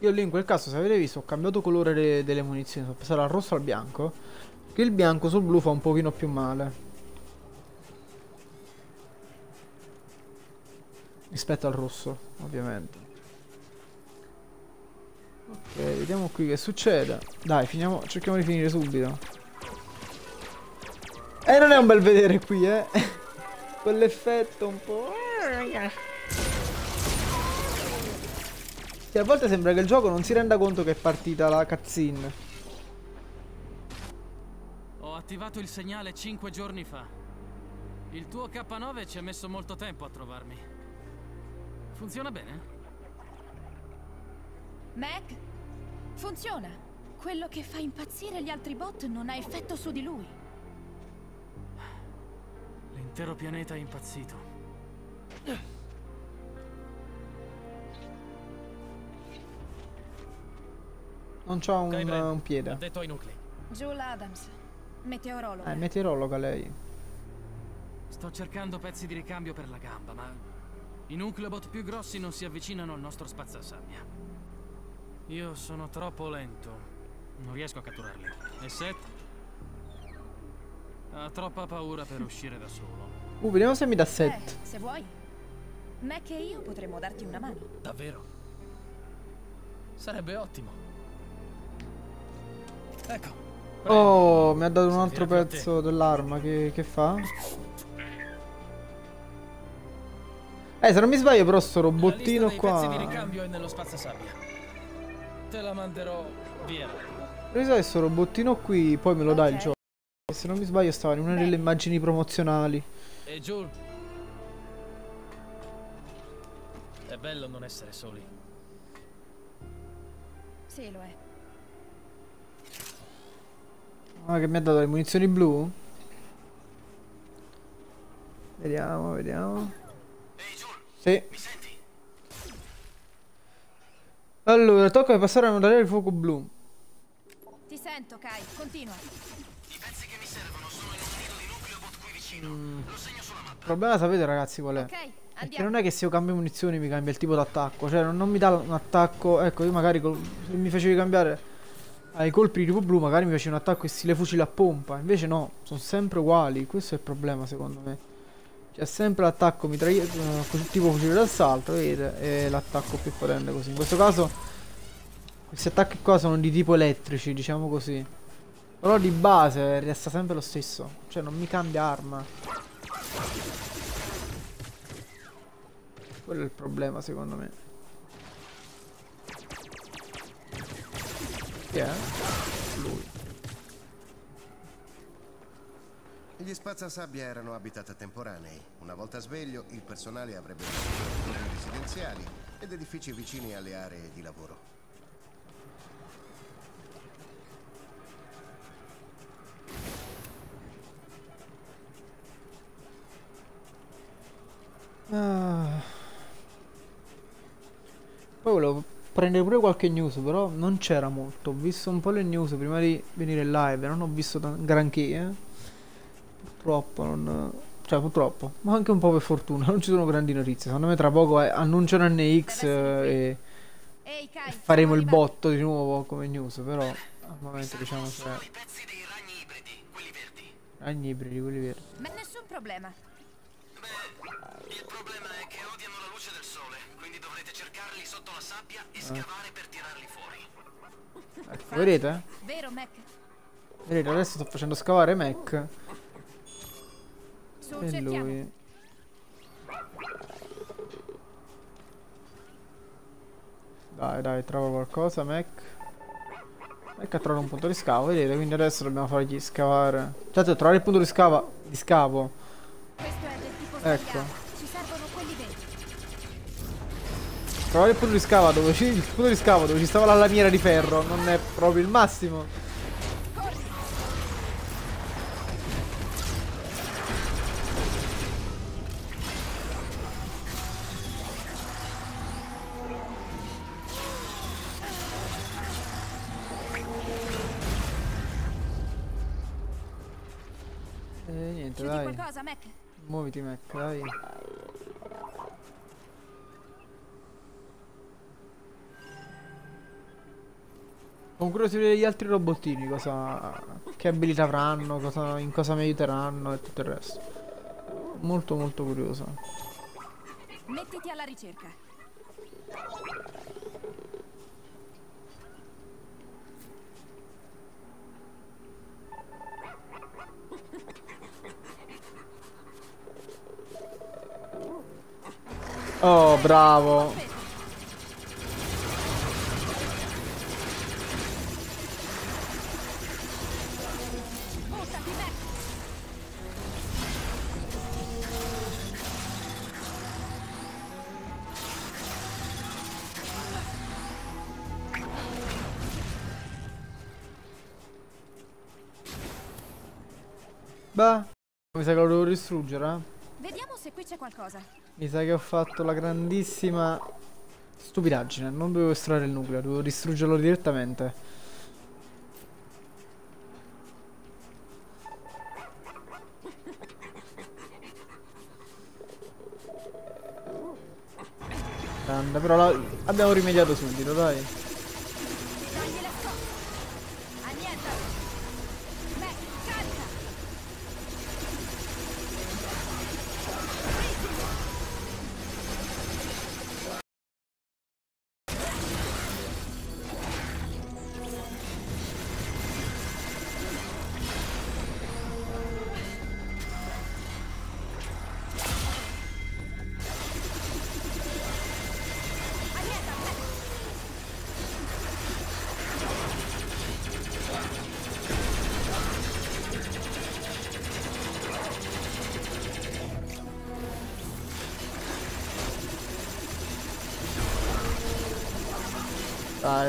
Io lì in quel caso, se avete visto, ho cambiato colore de delle munizioni. Sono passato dal rosso al bianco. Che il bianco sul blu fa un pochino più male. Rispetto al rosso, ovviamente. Ok, vediamo qui che succede. Dai, finiamo, cerchiamo di finire subito. E eh, non è un bel vedere qui, eh. [LAUGHS] Quell'effetto un po'... Che a volte sembra che il gioco non si renda conto che è partita la cutscene. Ho attivato il segnale 5 giorni fa. Il tuo K9 ci ha messo molto tempo a trovarmi. Funziona bene? Mac? Funziona. Quello che fa impazzire gli altri bot non ha effetto su di lui. L'intero pianeta è impazzito. Non c'ha un, un, piede. Detto ai nuclei. Joel Adams, meteorologa. Eh, meteorologa lei. Sto cercando pezzi di ricambio per la gamba, ma i nucleobot più grossi non si avvicinano al nostro spazzasabbia. Io sono troppo lento. Non riesco a catturarli. E Seth? Ha troppa paura per uscire da solo. Uh, vediamo se mi dà Seth. Eh, se vuoi. Mac e io potremmo darti una mano. Davvero? Sarebbe ottimo. Ecco. Oh, mi ha dato un altro pezzo dell'arma. Che, che fa? Eh, se non mi sbaglio, però sto robottino qua. di ricambio è nello spazzasabbia. Te la manderò via. Però sto robottino qui, poi me lo okay. dai il gioco. Se non mi sbaglio, stava in una Beh. delle immagini promozionali. E Joel. È bello non essere soli. Sì, lo è. Ah, che mi ha dato le munizioni blu? Vediamo, vediamo. Sì. Allora, tocca passare a modalità di fuoco blu. Ti sento, Kai, continua. I pezzi che mi servono sono in un nido di nucleo bot qui vicino. Mm. Lo segno sulla mappa. Il problema sapete ragazzi qual è? Ok. Perché non è che se io cambio munizioni mi cambia il tipo d'attacco. Cioè non, non, mi dà un attacco. Ecco, io magari se mi facevi cambiare ai colpi di tipo blu magari mi faceva un attacco in stile fucile a pompa. Invece no, sono sempre uguali. Questo è il problema secondo me. C'è sempre l'attacco mitraglietto uh, tipo fucile d'assalto, vedete? E l'attacco più potente così. In questo caso questi attacchi qua sono di tipo elettrici, diciamo così. Però di base resta sempre lo stesso. Cioè non mi cambia arma. Quello è il problema secondo me. Chi è? Lui. Gli spazzasabbia erano habitat temporanei. Una volta sveglio, il personale avrebbe vissuto residenziali ed edifici vicini alle aree di lavoro. Ah. Poi volevo prendere pure qualche news, però non c'era molto. Ho visto un po' le news prima di venire in live, non ho visto granché, eh. Purtroppo non... Cioè, purtroppo, ma anche un po' per fortuna, [LAUGHS] non ci sono grandi notizie. Secondo me tra poco eh, annunciano NX eh, e, e faremo il botto di nuovo come news, però al momento diciamo che... Verdi. Ragni ibridi, quelli verdi. Ma nessun problema. Sabbia e scavare per tirarli fuori. Ecco, vedete? Vero, Mac? Vedete, adesso sto facendo scavare Mac. Su, E lui... Dai, dai, trova qualcosa, Mac. Mac ha trovato un punto di scavo, vedete? Quindi adesso dobbiamo fargli scavare. Certo, trovare il punto di scava... di scavo. Questo è del tipo Ecco. sbagliato. Ci servono quelli veri. Trovare il punto di scava dove ci... il punto di scavo dove ci stava la lamiera di ferro non è proprio il massimo. E niente, Chiudi dai. Muoviti, Mac, dai. Sono curioso di vedere gli altri robottini, cosa... che abilità avranno, cosa... in cosa mi aiuteranno e tutto il resto. Molto molto curioso. Mettiti alla ricerca. Oh, bravo. Beh, mi sa che lo devo distruggere, eh. Vediamo se qui c'è qualcosa. Mi sa che ho fatto la grandissima stupidaggine. Non dovevo estrarre il nucleo, dovevo distruggerlo direttamente. Però la- abbiamo rimediato subito, dai.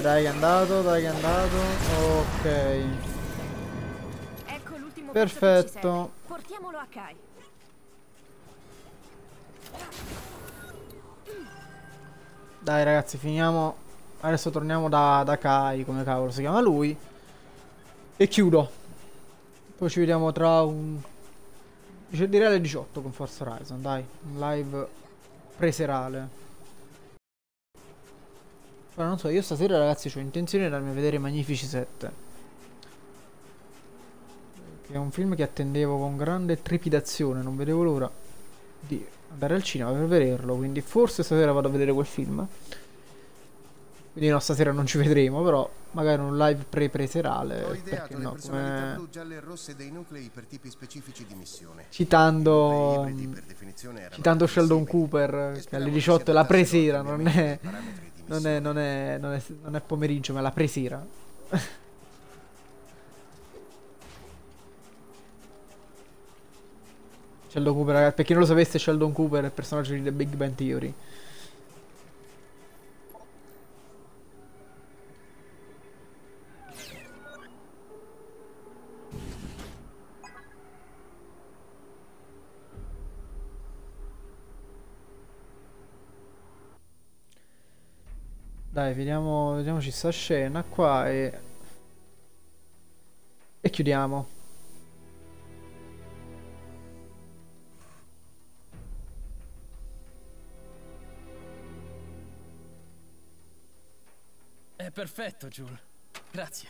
Dai, dai che è andato, dai che è andato. Ok. Ecco Perfetto. Portiamolo a Kai. Dai ragazzi, finiamo. Adesso torniamo da, da Kai, come cavolo si chiama lui. E chiudo. Poi ci vediamo tra un... Direi alle 18 con Forza Horizon, dai. Un live preserale. Però non so, io stasera ragazzi ho intenzione di andarmi a vedere Magnifici 7. Che è un film che attendevo con grande trepidazione, non vedevo l'ora di andare al cinema per vederlo, quindi forse stasera vado a vedere quel film. Quindi no, stasera non ci vedremo, però magari un live pre-preserale, Ho ideato no, come blu, gialle e rosse dei nuclei per tipi specifici di missione. citando citando Sheldon. Cooper che alle speravo 18 è la presera, non è non è, non è, non è, non è pomeriggio, ma è la presera. [LAUGHS] Sheldon Cooper, ragazzi, per chi non lo sapesse, Sheldon Cooper è il personaggio di The Big Bang Theory. Dai, vediamo, vediamoci sta scena qua e... E chiudiamo. È perfetto, Jul. Grazie.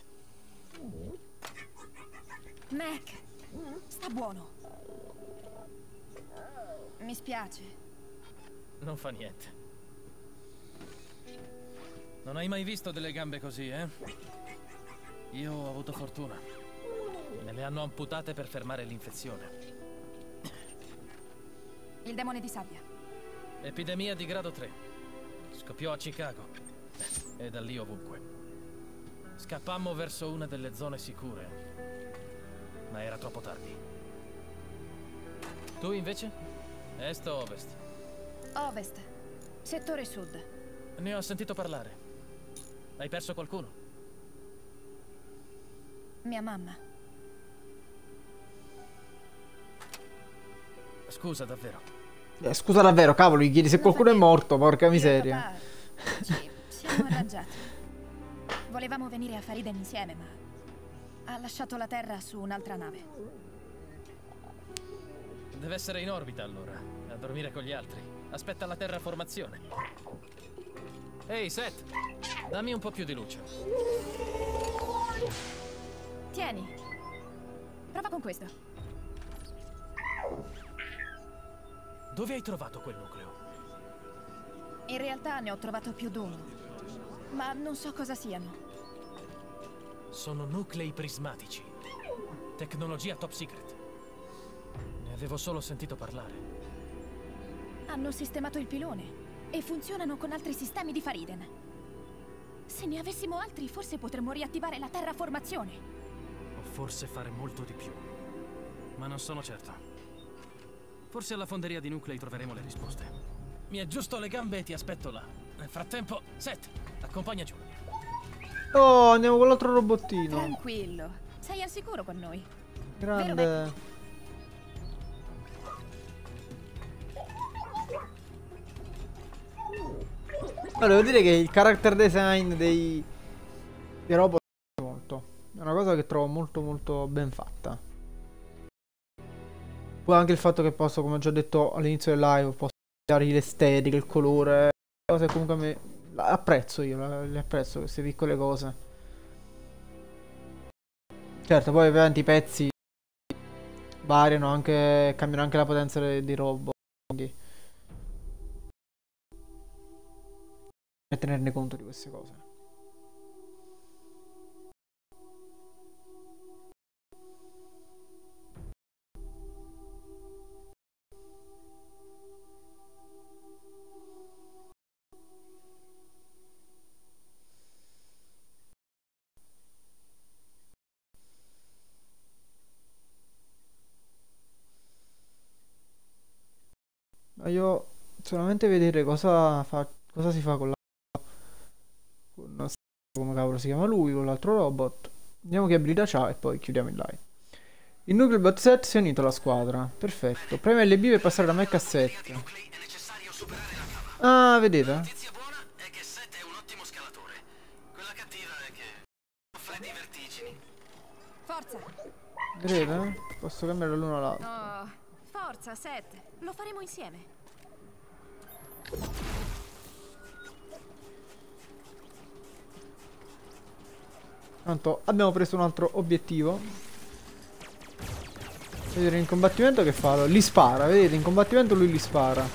Mac, sta buono. Mi spiace. Non fa niente. Non hai mai visto delle gambe così, eh? Io ho avuto fortuna. Me le hanno amputate per fermare l'infezione. Il demone di sabbia. Epidemia di grado 3. Scoppiò a Chicago. E da lì ovunque. Scappammo verso una delle zone sicure. Ma era troppo tardi. Tu invece? Est o ovest? Ovest. Settore sud. Ne ho sentito parlare. Hai perso qualcuno? Mia mamma. Scusa, davvero. Eh, scusa davvero, cavolo, gli chiedi se qualcuno è morto, porca miseria. papà Ci siamo [LAUGHS] arrangiati. Volevamo venire a Fariden insieme, ma ha lasciato la Terra su un'altra nave. Deve essere in orbita allora, a dormire con gli altri. Aspetta la terraformazione. Ehi, Seth, dammi un po' più di luce. Tieni. Prova con questo. Dove hai trovato quel nucleo? In realtà ne ho trovato più d'uno. Ma non so cosa siano. Sono nuclei prismatici. Tecnologia top secret. Ne avevo solo sentito parlare. Hanno sistemato il pilone e funzionano con altri sistemi di Fariden. Se ne avessimo altri, forse potremmo riattivare la terraformazione. O forse fare molto di più. Ma non sono certo. Forse alla fonderia di nuclei troveremo le risposte. Mi aggiusto le gambe e ti aspetto là. Nel frattempo, Seth, accompagna giù. Oh, andiamo con l'altro robottino. Tranquillo. Sei al sicuro con noi. Grande. Ma devo dire che il character design dei, dei robot è molto. È una cosa che trovo molto molto ben fatta. Poi anche il fatto che posso, come ho già detto all'inizio del live, posso dargli l'estetica, il colore. Cose comunque me apprezzo io, le apprezzo queste piccole cose. Certo, poi ovviamente i pezzi variano anche, cambiano anche la potenza dei, dei robot. Quindi e tenerne conto di queste cose. Ma io solamente vedere cosa fa, cosa si fa con la come cavolo si chiama lui, con l'altro robot. Vediamo che abilità c'ha e poi chiudiamo il live. Il nucleo bot set si è unito alla squadra. Perfetto. Premi LB per passare da mech a 7. nuclei è necessario superare la cava. Ah, vedete? Vedete? Posso cambiare l'uno all'altro. Oh, forza, Seth. Lo faremo insieme. Tanto abbiamo preso un altro obiettivo. Vedete in combattimento che fa? Li spara, vedete? In combattimento lui li spara.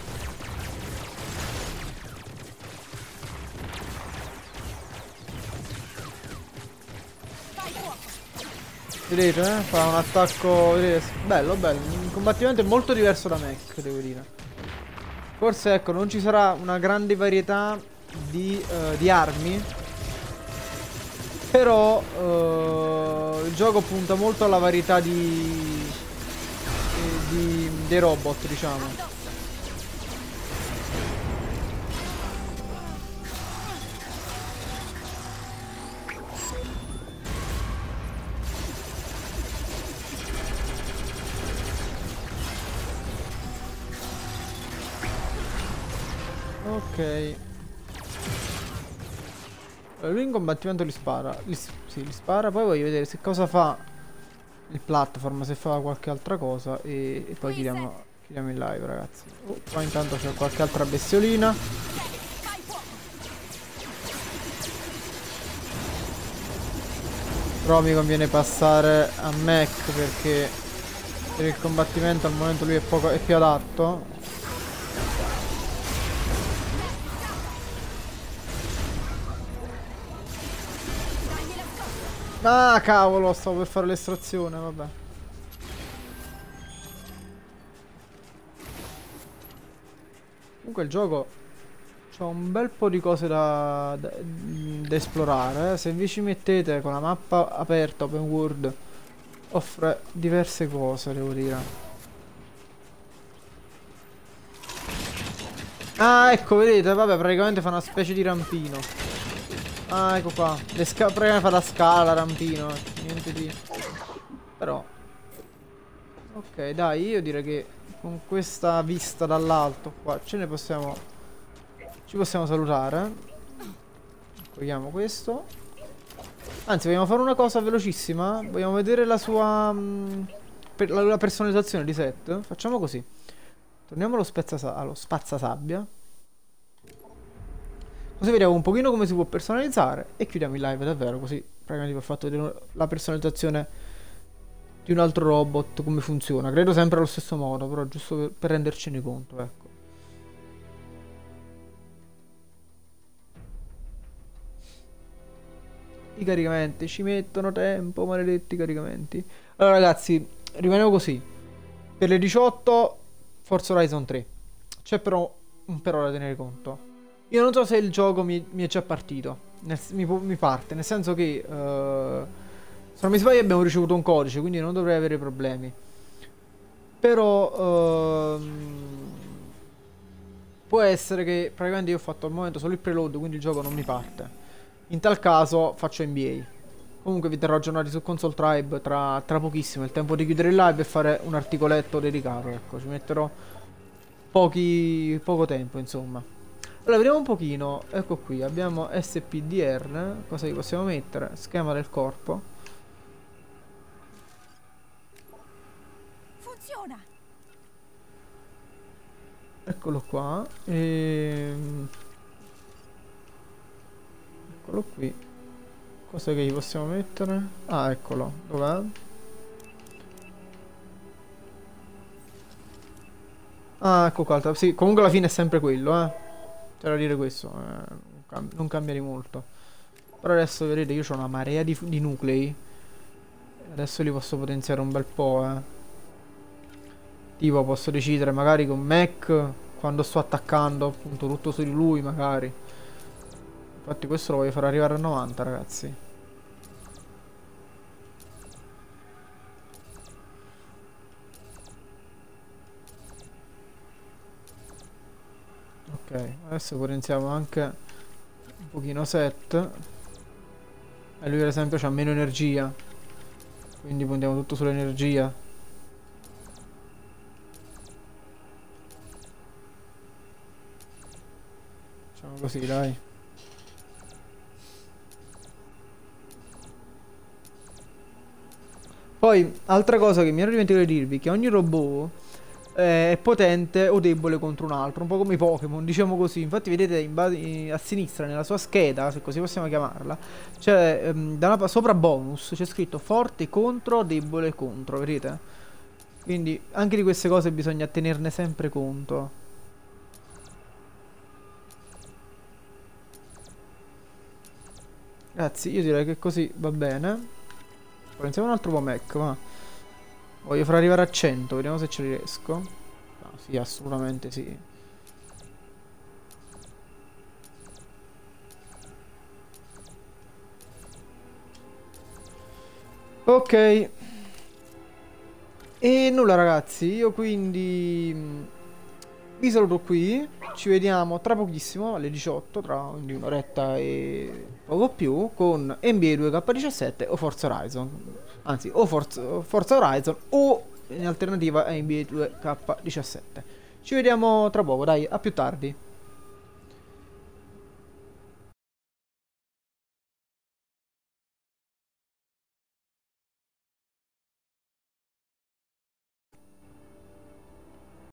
Vedete? eh? Fa un attacco. Vedete? Bello, bello. In combattimento è molto diverso da mech, devo dire. Forse ecco, non ci sarà una grande varietà di, eh, di armi. Però eh, il gioco punta molto alla varietà di, eh, di dei robot, diciamo. Ok. Eh, Lui in combattimento li spara. Li, sì, li spara. Poi voglio vedere se cosa fa il platform, se fa qualche altra cosa. E, e poi chiudiamo, chiudiamo il live, ragazzi. Oh, qua intanto c'è qualche altra bestiolina. Però mi conviene passare a Mac perché per il combattimento al momento lui è, poco, è più adatto. Ah cavolo, stavo per fare l'estrazione, vabbè. Comunque il gioco c'ha un bel po' di cose da, da- da esplorare. eh. Se vi ci mettete con la mappa aperta, open world, offre diverse cose, devo dire. Ah, ecco, vedete, vabbè, praticamente fa una specie di rampino. Ah, ecco qua. Le sca- praticamente fa la scala, rampino. Niente di... Però... Ok, dai, io direi che con questa vista dall'alto qua ce ne possiamo... Ci possiamo salutare. Togliamo questo. Anzi, vogliamo fare una cosa velocissima? Vogliamo vedere la sua... mm, per- la, la personalizzazione di set? Facciamo così. Torniamo allo, allo spazzasabbia. Così vediamo un pochino come si può personalizzare e chiudiamo il live davvero, così praticamente vi ho fatto vedere la personalizzazione di un altro robot, come funziona. Credo sempre allo stesso modo, però giusto per, per rendercene conto, ecco. I caricamenti ci mettono tempo, maledetti caricamenti. Allora ragazzi, rimaniamo così. Per le 18 Forza Horizon 3. C'è però un però da tenere conto. Io non so se il gioco mi, mi è già partito. Nel- mi, mi parte, nel senso che... eh, se non mi sbaglio abbiamo ricevuto un codice, quindi non dovrei avere problemi. Però... ehm, può essere che praticamente io ho fatto al momento solo il preload, quindi il gioco non mi parte. In tal caso faccio NBA. Comunque vi terrò aggiornati su Console Tribe tra, tra pochissimo. È il tempo di chiudere il live e fare un articoletto dedicato. Ecco, ci metterò pochi, poco tempo, insomma. Allora, vediamo un pochino. Ecco qui, abbiamo SPDR. Cosa gli possiamo mettere? Schema del corpo. Funziona! Eccolo qua. Ehm... Eccolo qui. Cos'è che gli possiamo mettere? Ah, eccolo. Dov'è? Ah, ecco qua. Sì, comunque alla fine è sempre quello, eh. C'è da dire questo. eh, non, cam- non cambia molto. Però adesso vedete, io ho una marea di, di nuclei. Adesso li posso potenziare un bel po', eh. Tipo, posso decidere magari con Mac quando sto attaccando, appunto, tutto su di lui, magari. Infatti questo lo voglio far arrivare a 90, ragazzi. Ok, adesso potenziamo anche un pochino set. E lui per esempio ha meno energia. Quindi puntiamo tutto sull'energia. Facciamo così, dai. Poi, altra cosa che mi ero dimenticato di dirvi, che ogni robot eh, è potente o debole contro un altro, un po' come i Pokémon, diciamo così. Infatti vedete in a sinistra, nella sua scheda, se così possiamo chiamarla, c'è ehm, da una sopra bonus, c'è scritto forte contro, debole contro, vedete? Quindi anche di queste cose bisogna tenerne sempre conto. Ragazzi, io direi che così va bene. Pensiamo un altro po' Mac, ma voglio far arrivare a 100, vediamo se ci riesco. No, sì, assolutamente sì. Ok. E nulla ragazzi, io quindi mh, vi saluto qui, ci vediamo tra pochissimo alle 18, tra un'oretta e poco più, con NBA 2K17 o Forza Horizon, anzi o Forza, Forza Horizon o in alternativa NBA 2K17. Ci vediamo tra poco, dai, a più tardi.